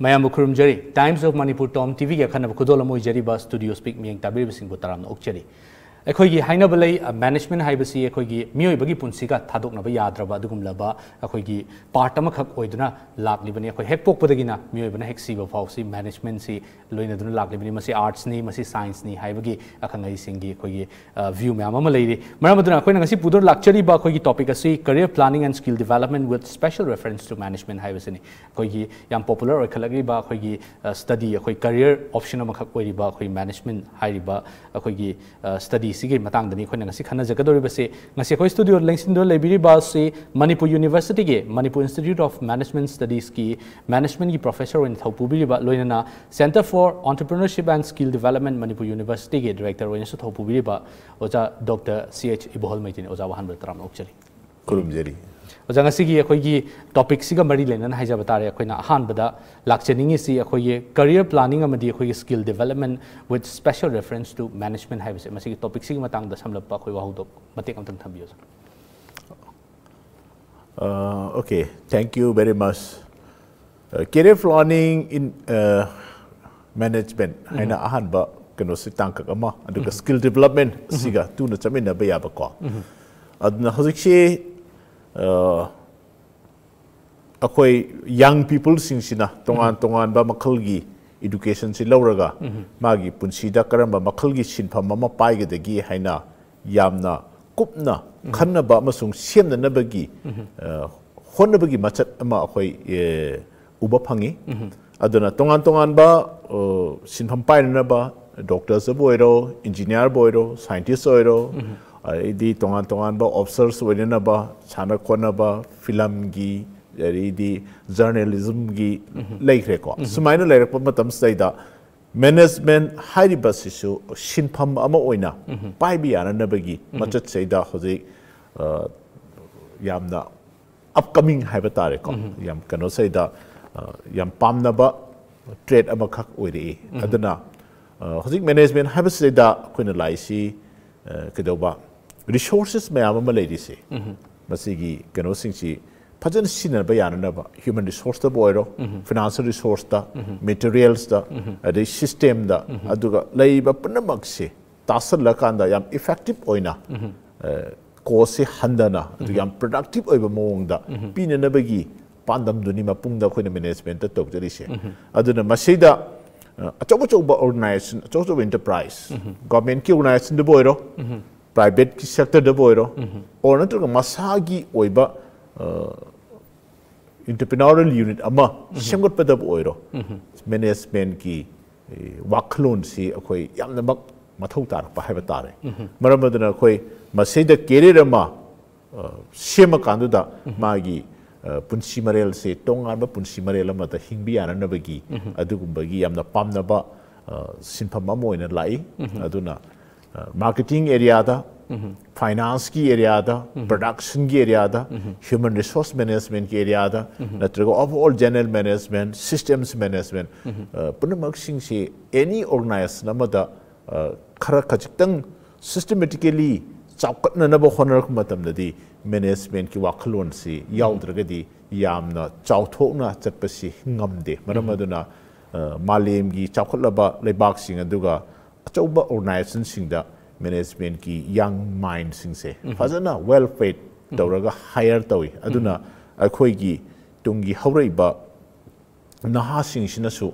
ꯃꯌꯥꯝꯕꯨ ꯈꯨꯔꯨꯝꯖꯔꯤ times of Manipur ꯇꯣꯝ ꯇꯤꯚꯤꯒꯤ ꯑꯈꯟꯅꯕ ꯈꯨꯗꯣꯜ ꯑꯃ ꯑꯣꯏꯖꯔꯤꯕ ꯁ꯭ꯇꯨꯗꯤꯑꯣ ꯁ꯭ꯄꯤꯛ ꯃꯤꯠꯌꯦꯡ ꯇꯥꯕꯤꯔꯤꯕꯁꯤꯡꯕꯨ ꯇꯔꯥꯝꯅ ꯑꯣꯛꯆꯔꯤ bising bu taram okchari ꯑꯩꯈꯣꯏꯒꯤ ꯍꯥꯏꯅꯕ ꯂꯩ ꯃꯦꯅꯦꯖꯃꯦꯟ ꯍꯥꯏꯕꯁꯤ ꯑꯩꯈꯣꯏꯒꯤ ꯃꯤꯑꯣꯏꯕꯒꯤ ꯄꯨꯟꯁꯤꯒ ꯊꯥꯗꯣꯛꯅꯕ ꯌꯥꯗ꯭ꯔꯕ ꯑꯗꯨꯒꯨꯝꯂꯕ ꯑꯩꯈꯣꯏꯒꯤ ꯄꯥꯔꯠ ꯑꯃꯈꯛ ꯑꯣꯏꯗꯨꯅ ꯂꯥꯛꯂꯤꯕꯅꯤ ꯑꯩꯈꯣꯏ ꯍꯦꯛ ꯄꯣꯛꯄꯗꯒꯤꯅ ꯃꯤꯑꯣꯏꯕꯅ ꯍꯦꯛ ꯁꯤꯕ ꯐꯥꯎꯁꯤ ꯃꯦꯅꯦꯖꯃꯦꯟꯁꯤ ꯂꯣꯏꯅꯗꯨꯅ ꯂꯥꯛꯂꯤꯕꯅꯤ ꯃꯁꯤ ꯑꯥꯔꯠꯁꯅꯤ ꯃꯁꯤ ꯁꯥꯏꯟꯁꯅꯤ ꯍꯥꯏꯕꯒꯤ ꯑꯈꯪ ꯑꯍꯩꯁꯤꯡꯒꯤ ꯑꯩꯈꯣꯏꯒꯤ ꯚ꯭ꯌꯨ ꯃꯌꯥꯝ ꯑꯃ ꯂꯩꯔꯤ ꯃꯔꯝ ꯑꯗꯨꯅ ꯑꯩꯈꯣꯏꯅ ꯉꯁꯤ ꯄꯨꯗꯨꯅ ꯂꯥꯛꯆꯔꯤꯕ ꯑꯩꯈꯣꯏꯒꯤ ꯇꯣꯄꯤꯛ ꯑꯁꯤ career planning N skill development with special reference to management ꯍꯥꯏꯕꯁꯤꯅꯤ ꯑꯩꯈꯣꯏꯒꯤ ꯌꯥꯝ ꯄꯣꯄꯨꯂꯔ ꯑꯣꯏꯈꯠꯂꯛꯂꯤꯕ ꯑꯩꯈꯣꯏꯒꯤ ꯁ꯭ꯇꯗꯤ ꯑꯩꯈꯣꯏ ꯀꯔꯤꯌꯔ ꯑꯣꯞꯁꯟ ꯑꯃꯈꯛ ꯑꯣꯏꯔꯤꯕ ꯑꯩꯈꯣꯏ ꯃꯦꯅꯦꯖꯃꯦꯟ ꯍꯥꯏꯔꯤꯕ ꯑꯩꯈꯣꯏꯒꯤ स्टूडियो लिंसी मनपुर यूनीसीटी के Manipur institute of management studies की मैनेजमेंट की professor लोनना centre for entrepreneurship and skill development Manipur university की डिरेक्टर ओजा डॉक्टर सी एच इबोहल मैदी ओजा वाहन बरतरा उचरी ꯑꯣꯖꯥ ꯉꯁꯤꯒꯤ ꯑꯩꯈꯣꯏꯒꯤ ꯇꯣꯄꯤꯛꯁꯤꯒ ꯃꯔꯤ ꯂꯩꯅꯅ ꯍꯥꯏꯖꯕ ꯇꯥꯔꯦ ꯑꯩꯈꯣꯏꯅ ꯑꯍꯥꯟꯕꯗ ꯂꯥꯛꯆꯅꯤꯡꯉꯤꯁꯤ ꯑꯩꯈꯣꯏꯒꯤ ꯀꯔꯤꯌꯔ ꯄ꯭ꯂꯥꯅꯤꯡ ꯑꯃꯗꯤ ꯑꯩꯈꯣꯏꯒꯤ skill development with special reference to management ꯍꯥꯏꯕꯁꯦ ꯃꯁꯤꯒꯤ ꯇꯣꯄꯤꯛꯁꯤꯒꯤ ꯃꯇꯥꯡꯗ ꯁꯝꯂꯞꯄ ꯑꯩꯈꯣꯏ ꯋꯥꯍꯧꯗꯣꯛ ꯃꯇꯦꯛ ꯑꯃꯇꯪ ꯊꯝꯕꯤꯌꯨ okay thank you very much uh, career planning in uh, management haina ahanba kano si tangkak ama aduga skill development siga tuna chaminaba yaba ko aduna akhoi young people sing sina tongan tongan ba makhal gi education si lauraga magi punsi da karamba makhal gi sin phama ma pai ge degi haina yamna kupna khanna ba ma sung sem na ba gi hon ba gi machat ma akhoi uba phangi aduna tongan tongan ba sin pham pai na ba doctors boy ro engineer boy ro scientist boy ro ꯑꯗꯩꯗꯤ ꯇꯣꯉꯥꯟ ꯇꯣꯉꯥꯟꯕ ꯑꯣꯐꯤꯁꯔꯁ ꯑꯣꯏꯅꯅꯕ ꯁꯥꯟꯅ ꯈꯣꯠꯅꯕ ꯐꯤꯂꯝꯒꯤ ꯑꯗꯩꯗꯤ ꯖꯔꯅꯦꯂꯤꯖꯝꯒꯤ ꯂꯩꯈ꯭ꯔꯦꯀꯣ ꯁꯨꯃꯥꯏꯅ ꯂꯩꯔꯛꯄ ꯃꯇꯝꯁꯤꯗꯩꯗ ꯃꯦꯅꯦꯖꯃꯦꯟ ꯍꯥꯏꯔꯤꯕꯁꯤꯁꯨ ꯁꯤꯟꯐꯝ ꯑꯃ ꯑꯣꯏꯅ ꯄꯥꯏꯕ ꯌꯥꯅꯅꯕꯒꯤ ꯃꯆꯠꯁꯤꯗ ꯍꯧꯖꯤꯛ ꯌꯥꯝꯅ ꯑꯞꯀꯃꯤꯡ ꯍꯥꯏꯕ ꯇꯥꯔꯦꯀꯣ ꯌꯥꯝ ꯀꯩꯅꯣꯁꯤꯗ ꯌꯥꯝ ꯄꯥꯝꯅꯕ ꯇ꯭ꯔꯦꯠ ꯑꯃꯈꯛ ꯑꯣꯏꯔꯛꯏ ꯑꯗꯨꯅ ꯍꯧꯖꯤꯛ ꯃꯦꯅꯦꯖꯃꯦꯟ ꯍꯥꯏꯕꯁꯤꯗ ꯑꯩꯈꯣꯏꯅ ꯂꯥꯛꯏꯁꯤ ꯀꯩꯗꯧꯕ ꯔꯤꯁꯣꯔꯁꯦꯁ ꯃꯌꯥꯝ ꯑꯃ ꯂꯩꯔꯤꯁꯤ ꯃꯁꯤꯒꯤ ꯀꯩꯅꯣꯁꯤꯡꯁꯤ ꯐꯖꯅ ꯁꯤꯖꯤꯟꯅꯕ ꯌꯥꯅꯅꯕ ꯍ꯭ꯌꯨꯃꯟ ꯔꯤꯁꯣꯔꯁꯇꯕꯨ ꯑꯣꯏꯔꯣ ꯐꯤꯅꯥꯟꯁꯤꯌꯦꯜ ꯔꯤꯁꯣꯔꯁꯇ ꯃꯦꯇꯔꯤꯌꯦꯜꯁꯇ ꯑꯗꯩ ꯁꯤꯁꯇꯦꯝꯗ ꯑꯗꯨꯒ ꯂꯩꯔꯤꯕ ꯄꯨꯝꯅꯃꯛꯁꯦ ꯇꯥꯁꯜꯂꯀꯥꯟꯗ ꯌꯥꯝ ꯏꯐꯦꯛꯇꯤꯞ ꯑꯣꯏꯅ ꯀꯣꯁꯁꯦ ꯍꯟꯊꯅ ꯑꯗꯨꯒ ꯌꯥꯝ ꯄ꯭ꯔꯗꯛꯇꯤꯞ ꯑꯣꯏꯕ ꯃꯑꯣꯡꯗ ꯄꯤꯅꯅꯕꯒꯤ ꯄꯥꯟꯗꯝꯗꯨꯅꯤ ꯃꯄꯨꯡꯗ ꯑꯩꯈꯣꯏꯅ ꯃꯦꯅꯦꯖꯃꯦꯟꯇ ꯇꯧꯖꯔꯤꯁꯦ ꯑꯗꯨꯅ ꯃꯁꯤꯗ ꯑꯆꯧ ꯑꯆꯧꯕ ꯑꯣꯔꯒꯅꯥꯏꯖꯦꯁꯟ ꯑꯆꯧ ꯑꯆꯧꯕ ꯏꯟꯇꯔꯄ꯭ꯔꯥꯏꯖ ꯒꯣꯔꯃꯦꯟꯠꯀꯤ ꯑꯣꯔꯒꯅꯥꯏꯖꯦꯁꯟꯗꯕꯨ ꯑꯣꯏꯔꯣ private sector bu oiro mhm. or natraga masagi oiba uh, entrepreneurial unit ama mhm. semgatpada bu oiro management mhm. ki e, waklon si akoi yamna mak mathau tar pa haba tare. Maramadna akoi masida career ma sema e uh, kandu da magi uh, punsi marel se tongar ba punsi marel ama ta hingbi anana bagi adugum bagi yamna pamna ba sinpham ma moina e lai aduna marketing area da mm-hmm. finance ki area da mm-hmm. production ki area da mm-hmm. human resource management ki area da na trigo overall general management systems management. Uh, Punamak sing si any organize nama da uh, khara khajitang systematically chawkat na nabo honor ku matam da di management ki wakhlon si yaldra ga di yamna chawthok na chatpa si ngam de. Maram aduna uh, malim gi chawkhlaba lebak sing aduga ꯑꯆꯧꯕ ꯑꯣꯔꯒꯅꯥꯏꯖꯦꯁꯟꯁꯤꯡꯗ ꯃꯦꯅꯦꯖꯃꯦꯟꯠꯀꯤ ꯌꯪ ꯃꯥꯏꯟꯁꯤꯡꯁꯦ ꯐꯖꯅ well pad ꯇꯧꯔꯒ higher ꯇꯧꯏ ꯑꯗꯨꯅ ꯑꯩꯈꯣꯏꯒꯤ ꯇꯨꯡꯒꯤ ꯍꯧꯔꯛꯏꯕ ꯅꯍꯥꯁꯤꯡꯁꯤꯅꯁꯨ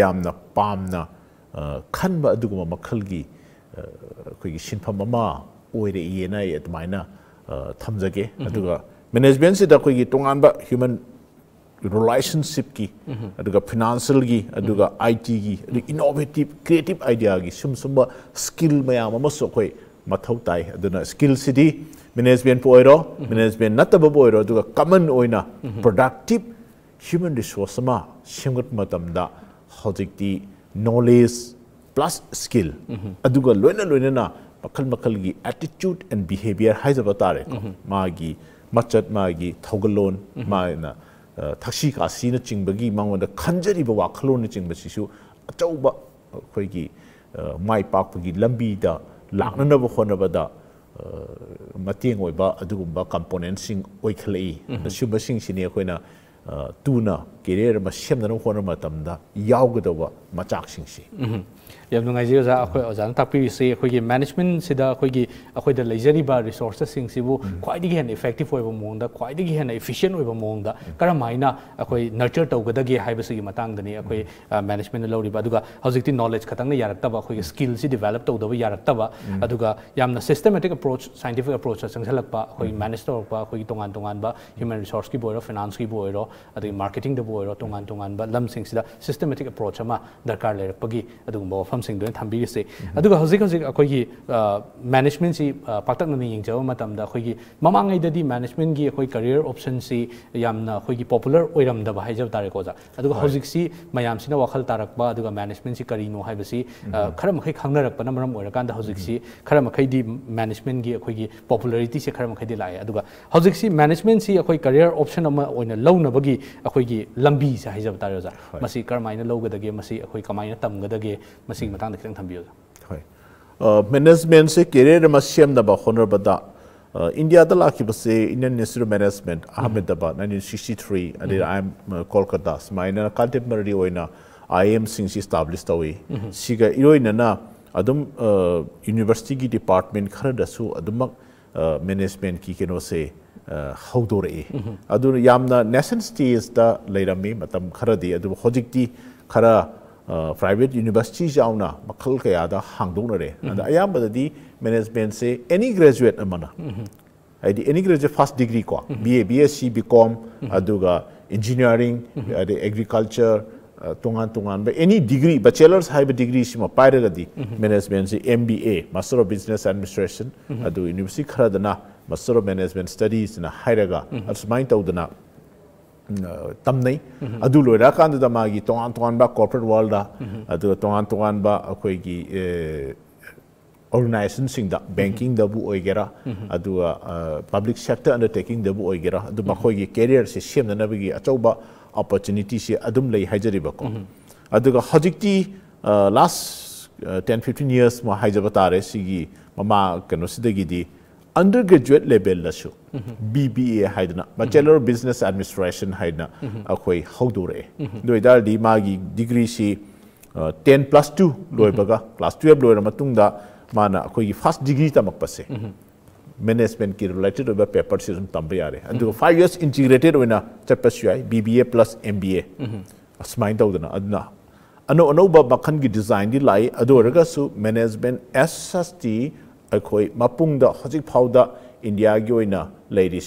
ꯌꯥꯝꯅ ꯄꯥꯝꯅ ꯈꯟꯕ ꯑꯗꯨꯒꯨꯝꯕ ꯃꯈꯜꯒꯤ ꯑꯩꯈꯣꯏꯒꯤ ꯁꯤꯟꯐꯝ ꯑꯃ ꯑꯣꯏꯔꯛꯏꯑꯅ ꯑꯩ ꯑꯗꯨꯃꯥꯏꯅ ꯊꯝꯖꯒꯦ ꯑꯗꯨꯒ ꯃꯦꯅꯦꯖꯃꯦꯟꯠꯁꯤꯗ ꯑꯩꯈꯣꯏꯒꯤ ꯇꯣꯉꯥꯟꯕ human relationship ki aduga financial gi aduga IT gi aduga innovative creative idea gi sum sum skill mayam ama so koi mathau tai aduna skill sidi management poiro management nataba poiro aduga common oina productive human resource ma semgat matam da hojik di knowledge plus skill aduga loina loina na makal makal gi attitude and behavior haizaba tare magi machat magi thogalon ma na ꯊꯛꯁꯤ ꯈꯥꯁꯤꯅ ꯆꯤꯡꯕꯒꯤ ꯃꯉꯣꯟꯗ ꯈꯟꯖꯔꯤꯕ ꯋꯥꯈꯜꯂꯣꯟꯅ ꯆꯤꯡꯕꯁꯤꯁꯨ ꯑꯆꯧꯕ ꯑꯩꯈꯣꯏꯒꯤ ꯃꯥꯏ ꯄꯥꯛꯄꯒꯤ ꯂꯝꯕꯤꯗ ꯂꯥꯛꯅꯅꯕ ꯍꯣꯠꯅꯕꯗ ꯃꯇꯦꯡ ꯑꯣꯏꯕ ꯑꯗꯨꯒꯨꯝꯕ ꯀꯝꯄꯣꯅꯦꯟꯁꯤꯡ ꯑꯣꯏꯈꯠꯂꯛꯏ ꯑꯁꯤꯒꯨꯝꯕꯁꯤꯡꯁꯤꯅꯤ ꯑꯩꯈꯣꯏꯅ ꯇꯨꯅ career ꯑꯃ ꯁꯦꯝꯅꯅꯕ ꯍꯣꯠꯅꯕ ꯃꯇꯝꯗ ꯌꯥꯎꯒꯗꯕ ꯃꯆꯥꯛꯁꯤꯡꯁꯤ ꯌꯥꯝ ꯅꯨꯡꯉꯥꯏꯖꯩ ꯑꯣꯖꯥ ꯑꯩꯈꯣꯏ ꯑꯣꯖꯥꯅ ꯇꯥꯛꯄꯤꯔꯤꯁꯤ ꯑꯩꯈꯣꯏꯒꯤ ꯃꯦꯅꯦꯖꯃꯦꯟꯁꯤꯗ ꯑꯩꯈꯣꯏꯒꯤ ꯑꯩꯈꯣꯏꯗ ꯂꯩꯖꯔꯤꯕ ꯔꯤꯁꯣꯔꯁꯦꯁꯁꯤꯡꯁꯤꯕꯨ ꯈ꯭ꯋꯥꯏꯗꯒꯤ ꯍꯦꯟꯅ ꯏꯐꯦꯛꯇꯤꯕ ꯑꯣꯏꯕ ꯃꯑꯣꯡꯗ ꯈ꯭ꯋꯥꯏꯗꯒꯤ ꯍꯦꯟꯅ ꯏꯐꯤꯁꯤꯌꯦꯟ ꯑꯣꯏꯕ ꯃꯑꯣꯡꯗ ꯀꯔꯝ ꯍꯥꯏꯅ ꯑꯩꯈꯣꯏ ꯅꯔꯆꯔ ꯇꯧꯒꯗꯒꯦ ꯍꯥꯏꯕꯁꯤꯒꯤ ꯃꯇꯥꯡꯗꯅꯤ ꯑꯩꯈꯣꯏ ꯃꯦꯅꯦꯖꯃꯦꯟꯅ ꯂꯧꯔꯤꯕ ꯑꯗꯨꯒ ꯍꯧꯖꯤꯛꯇꯤ ꯅꯣꯂꯦꯖ ꯈꯛꯇꯪꯅ ꯌꯥꯔꯛꯇꯕ ꯑꯩꯈꯣꯏꯒꯤ ꯁ꯭ꯀꯤꯜꯁꯤ ꯗꯤꯕꯦꯂꯞ ꯇꯧꯗꯕ ꯌꯥꯔꯛꯇꯕ ꯑꯗꯨꯒ ꯌꯥꯝꯅ ꯁꯤꯁꯇꯃꯦꯇꯤꯛ ꯑꯦꯄ꯭ꯔꯣꯆ ꯁꯥꯏꯟꯇꯤꯐꯤꯛ ꯑꯦꯄ꯭ꯔꯣꯆꯇ ꯆꯪꯁꯤꯜꯂꯛꯄ ꯑꯩꯈꯣꯏ ꯃꯦꯅꯦꯖ ꯇꯧꯔꯛꯄ ꯑꯩꯈꯣꯏꯒꯤ ꯇꯣꯉꯥꯟ ꯇꯣꯉꯥꯟꯕ ꯍ꯭ꯌꯨꯃꯦꯟ ꯔꯤꯁꯣꯔꯁꯀꯤꯕꯨ ꯑꯣꯏꯔꯣ ꯐꯤꯅꯥꯟꯁꯀꯤꯕꯨ ꯑꯣꯏꯔꯣ ꯑꯗꯒꯤ ꯃꯥꯔꯀꯦꯇꯤꯡꯗꯕꯨ ꯑꯣꯏꯔꯣ ꯇꯣꯉꯥꯟ ꯇꯣꯉꯥꯟꯕ ꯂꯝꯁꯤꯡꯁꯤꯗ ꯁꯤꯁꯇꯦꯃꯦꯇꯤꯛ ꯑꯦꯄ꯭ꯔꯣꯆ ꯑꯃ ꯗꯔꯀꯥꯔ ꯂꯩꯔꯛꯄꯒꯤ ꯑꯗꯨꯒꯨꯝꯕ ꯋꯥꯐꯝꯁꯤꯡꯗꯨꯅ ꯊꯝꯕꯤꯔꯤꯁꯤ ꯑꯗꯨꯒ ꯍꯧꯖꯤꯛ ꯍꯧꯖꯤꯛ ꯑꯩꯈꯣꯏꯒꯤ ꯃꯦꯅꯦꯖꯃꯦꯟꯁꯤ ꯄꯥꯛꯇꯛꯅꯅ ꯌꯦꯡꯖꯕ ꯃꯇꯝꯗ ꯑꯩꯈꯣꯏꯒꯤ ꯃꯃꯥꯡꯉꯩꯗꯗꯤ ꯃꯦꯅꯦꯖꯃꯦꯟꯒꯤ ꯑꯩꯈꯣꯏ ꯀꯔꯤꯌꯔ ꯑꯣꯞꯁꯟꯁꯤ ꯌꯥꯝꯅ ꯑꯩꯈꯣꯏꯒꯤ ꯄꯣꯄꯨꯂꯔ ꯑꯣꯏꯔꯝꯗꯕ ꯍꯥꯏꯖꯕ ꯇꯥꯔꯦꯀꯣ ꯑꯣꯖꯥ ꯑꯗꯨꯒ ꯍꯧꯖꯤꯛꯁꯤ ꯃꯌꯥꯝꯁꯤꯅ ꯋꯥꯈꯜ ꯇꯥꯔꯛꯄ ꯑꯗꯨꯒ ꯃꯦꯅꯦꯖꯃꯦꯟꯁꯤ ꯀꯔꯤꯅꯣ ꯍꯥꯏꯕꯁꯤ ꯈꯔ ꯃꯈꯩ ꯈꯪꯅꯔꯛꯄꯅ ꯃꯔꯝ ꯑꯣꯏꯔꯀꯥꯟꯗ ꯍꯧꯖꯤꯛꯁꯤ ꯈꯔ ꯃꯈꯩꯗꯤ ꯃꯦꯅꯦꯖꯃꯦꯟꯒꯤ ꯑꯩꯈꯣꯏꯒꯤ ꯄꯣꯄꯨꯂarityꯁꯦ ꯈꯔ ꯃꯈꯩꯗꯤ ꯂꯥꯛꯑꯦ ꯑꯗꯨꯒ ꯍꯧꯖꯤꯛꯁꯤ ꯃꯦꯅꯦꯖꯃꯦꯟꯁꯤ ꯑꯩꯈꯣꯏ ꯀꯔꯤꯌꯔ ꯑꯣꯞꯁꯟ ꯑꯃ ꯑꯣꯏꯅ ꯂꯧꯅꯕꯒꯤ ꯑꯩꯈꯣꯏꯒꯤ ꯂꯝꯕꯤꯁꯦ ꯍꯥꯏꯖꯕ ꯇꯥꯔꯦ ꯑꯣꯖꯥ ꯃꯁꯤ ꯀꯔꯝꯍꯥꯏꯅ ꯂꯧꯒꯗꯒꯦ ꯃꯁꯤ ꯑꯩꯈꯣꯏ ꯀꯃꯥꯏꯅ ꯇꯝꯒꯗꯒꯦ ꯃꯁꯤꯒꯤ ꯃꯇꯥꯡꯗ ꯈꯤꯇꯪ ꯊꯝꯕꯤꯌꯨ ꯍꯣꯏ ꯃꯦꯅꯦꯖꯃꯦꯟꯁꯦ ꯀꯦꯔꯤꯌꯔ ꯑꯃ ꯁꯦꯝꯅꯕ ꯍꯣꯠꯅꯕꯗ ꯏꯟꯗꯤꯌꯥꯗ ꯂꯥꯛꯈꯤꯕꯁꯦ Indian institute of management Ahmedabad nineteen sixty three ꯑꯗꯩ ꯑꯥꯏ ꯑꯦꯝ ꯀꯣꯜꯀꯇꯥ ꯁꯨꯃꯥꯏꯅ ꯀꯟꯇꯦꯝꯄꯔꯔꯤ ꯑꯣꯏꯅ ꯑꯥꯏ ꯑꯦꯝꯁꯤꯡꯁꯤ ꯏꯁꯇꯥꯕ꯭ꯂꯤꯁ ꯇꯧꯏ ꯁꯤꯒ ꯏꯔꯣꯏꯅꯅ ꯑꯗꯨꯝ ꯌꯨꯅꯤꯚꯔꯁꯤꯇꯤꯒꯤ ꯗꯤꯄꯥꯔꯠꯃꯦꯟ ꯈꯔꯗꯁꯨ ꯑꯗꯨꯃꯛ ꯃꯦꯅꯦꯖꯃꯦꯟꯠꯀꯤ ꯀꯩꯅꯣꯁꯦ ꯍꯧꯗꯣꯔꯛꯏ ꯑꯗꯨꯅ ꯌꯥꯝꯅ ꯅꯦꯁꯟ ꯁ꯭ꯇꯦꯖꯇ ꯂꯩꯔꯝꯃꯤ ꯃꯇꯝ ꯈꯔꯗꯤ ꯑꯗꯨꯕꯨ ꯍꯧꯖꯤꯛꯇꯤ ꯈꯔ ꯄ꯭ꯔꯥꯏꯚꯦꯠ ꯌꯨꯅꯤꯚꯔꯁꯤꯇꯤ ꯌꯥꯎꯅ ꯃꯈꯜ ꯀꯌꯥꯗ ꯍꯥꯡꯗꯣꯛꯅꯔꯦ ꯑꯗ ꯑꯌꯥꯝꯕꯗꯗꯤ ꯃꯦꯅꯦꯖꯃꯦꯟꯠꯁꯦ ꯑꯦꯅꯤ ꯒ꯭ꯔꯦꯖꯨꯋꯦꯠ ꯑꯃꯅ ꯍꯥꯏꯗꯤ ꯑꯦꯅꯤ ꯒ꯭ꯔꯦꯖꯨꯋꯦꯠ ꯐꯥꯔꯁ ꯗꯤꯒ꯭ꯔꯤ ꯀꯣ B A B S C B com ꯑꯗꯨꯒ ꯏꯟꯖꯤꯅꯤꯌꯥꯔꯤꯡ ꯑꯗꯩ agriculture tungan tungan ba any degree bachelor's high degree shima paira ga di management si MBA master of business administration mhm. adu university khara da na master of management studies na haira ga mhm. as mind tau da na mm, uh, tam nei mhm. adu lo ra kan da ma gi tungan tungan ba corporate world da. Adu tungan tungan ba akoi gi eh, ꯑꯣꯔꯒꯅꯥꯏꯖꯦꯁꯟꯁꯤꯡꯗ ꯕꯦꯡꯀꯤꯡꯗꯕꯨ ꯑꯣꯏꯒꯦꯔꯥ ꯑꯗꯨꯒ public sector ꯑꯟꯗꯔꯇꯦꯀꯤꯡꯗꯕꯨ ꯑꯣꯏꯒꯦꯔꯥ ꯑꯗꯨ ꯃꯈꯣꯏꯒꯤ ꯀꯦꯔꯤꯌꯔꯁꯦ ꯁꯦꯝꯅꯅꯕꯒꯤ ꯑꯆꯧꯕ ꯑꯣꯄꯣꯔꯆꯨꯅꯤꯇꯤꯁꯦ ꯑꯗꯨꯝ ꯂꯩ ꯍꯥꯏꯖꯔꯤꯕꯀꯣ ꯑꯗꯨꯒ ꯍꯧꯖꯤꯛꯇꯤ ꯂꯥꯁ ꯇꯦꯟ ꯐꯤꯐꯇꯤꯟ ꯌꯔꯁ ꯃ ꯍꯥꯏꯖꯕ ꯇꯥꯔꯦ ꯁꯤꯒꯤ ꯃꯃꯥ ꯀꯩꯅꯣꯁꯤꯗꯒꯤꯗꯤ undergraduate level B B A हाइदना bachelor business administration हाइदना अखोई हौदोरे दोइदारदी मागी degree C ten plus to लोइबगा class twelve माना कोई फ़र्स्ट डिग्री तमक पसे मैनेजमेंट की रिलेटेड वे पेपर से तंबे आ रहे हैं। अंदर फाइव इयर्स इंटीग्रेटेड हुए ना चप्पे सुई बीबीए प्लस एमबीए अस्माइन तो उधर ना अदना। अनो अनो बब मखन की डिज़ाइन दी लाई अदो रगा सु मैनेजमेंट एसएसटी अकोई मापुंग द हज़िक पाव इंडिया की हुई ना लेडी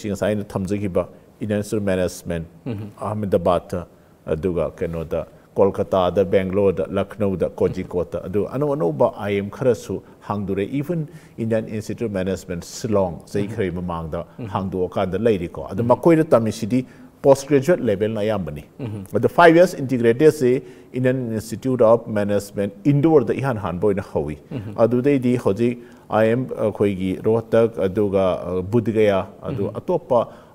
ꯀꯣꯜꯀꯇꯥꯗ ꯕꯦꯡꯒ꯭ꯂꯣꯔꯗ ꯂꯈꯅꯧꯗ ꯀꯣꯖꯤꯀꯣꯠꯇ ꯑꯗꯨꯒ ꯑꯅꯧ ꯑꯅꯧꯕ ꯑꯥꯏ ꯑꯦꯝ ꯈꯔꯁꯨ ꯍꯥꯡꯗꯣꯔꯦ even Indian institute management Shillong ꯆꯍꯤ ꯈꯔꯒꯤ ꯃꯃꯥꯡꯗ ꯍꯥꯡꯗꯣꯛꯑꯀꯥꯟꯗ ꯂꯩꯔꯤꯀꯣ ꯑꯗꯨ ꯃꯈꯣꯏꯗ ꯇꯝꯃꯤꯁꯤꯗꯤ post graduate level na ayambani but the 5 years integrated se in an institute of management indoor the ihan han boy na hawi adu dei di hoji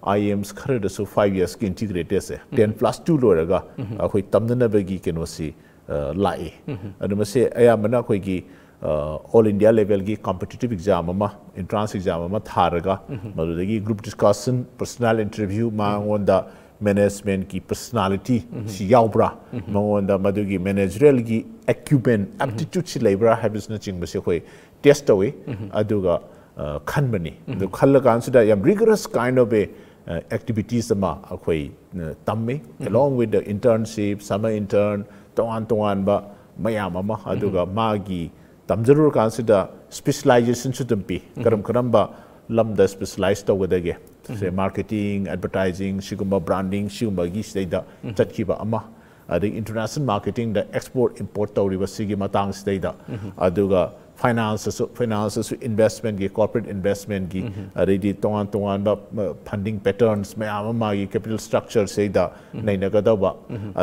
i am khoi gi rohtak aduga budgaya adu atopa IEMs khare da su 5 years ki integrated se 10 plus 2 lo raga khoi tamna na bagi keno si lai adu ma se ayamana khoi gi all India level की competitive exam entrance exam थारगा मदुदगी group discussion personal interview मांगोंदा management की personality सी यावब्रा मांगोंदा मदुगी managerial की एक्यूपमेंट एप्टीट्यूड सी लेब्रा हैबिट्स न चिंग बसे कोई टेस्ट तवे अदुगा खनबनी दु खल्ल कांसिदा याम rigorous kind of a activities ma akhoi tamme. Along with the internship summer intern tongan tongan ba mayam ma aduga mm-hmm. magi tamjarur kansida specialization chutum pi mm-hmm. karam karam ba lam da specialized to wedage mm-hmm. say marketing advertising shiguma branding shiguma gi sei da chachi ba ama. Adi international marketing da export import tawri ba sigi matang sei da. Aduga ꯐꯥꯏꯅꯥꯟꯁꯇꯁꯨ ꯐꯥꯏꯅꯥꯟꯁꯇꯁꯨ ꯏꯟꯚꯦꯁꯃꯦꯟꯒꯤ corporate ꯏꯟꯚꯦꯁꯃꯦꯟꯒꯤ ꯑꯗꯩꯗꯤ ꯇꯣꯉꯥꯟ ꯇꯣꯉꯥꯟꯕ funding ꯄꯦꯇꯔꯟꯁ ꯃꯌꯥꯝ ꯑꯃ ꯃꯥꯒꯤ ꯀꯦꯄꯤꯇꯦꯜ ꯁ꯭ꯇ꯭ꯔꯛꯆꯔꯁꯤꯗ ꯅꯩꯅꯒꯗꯕ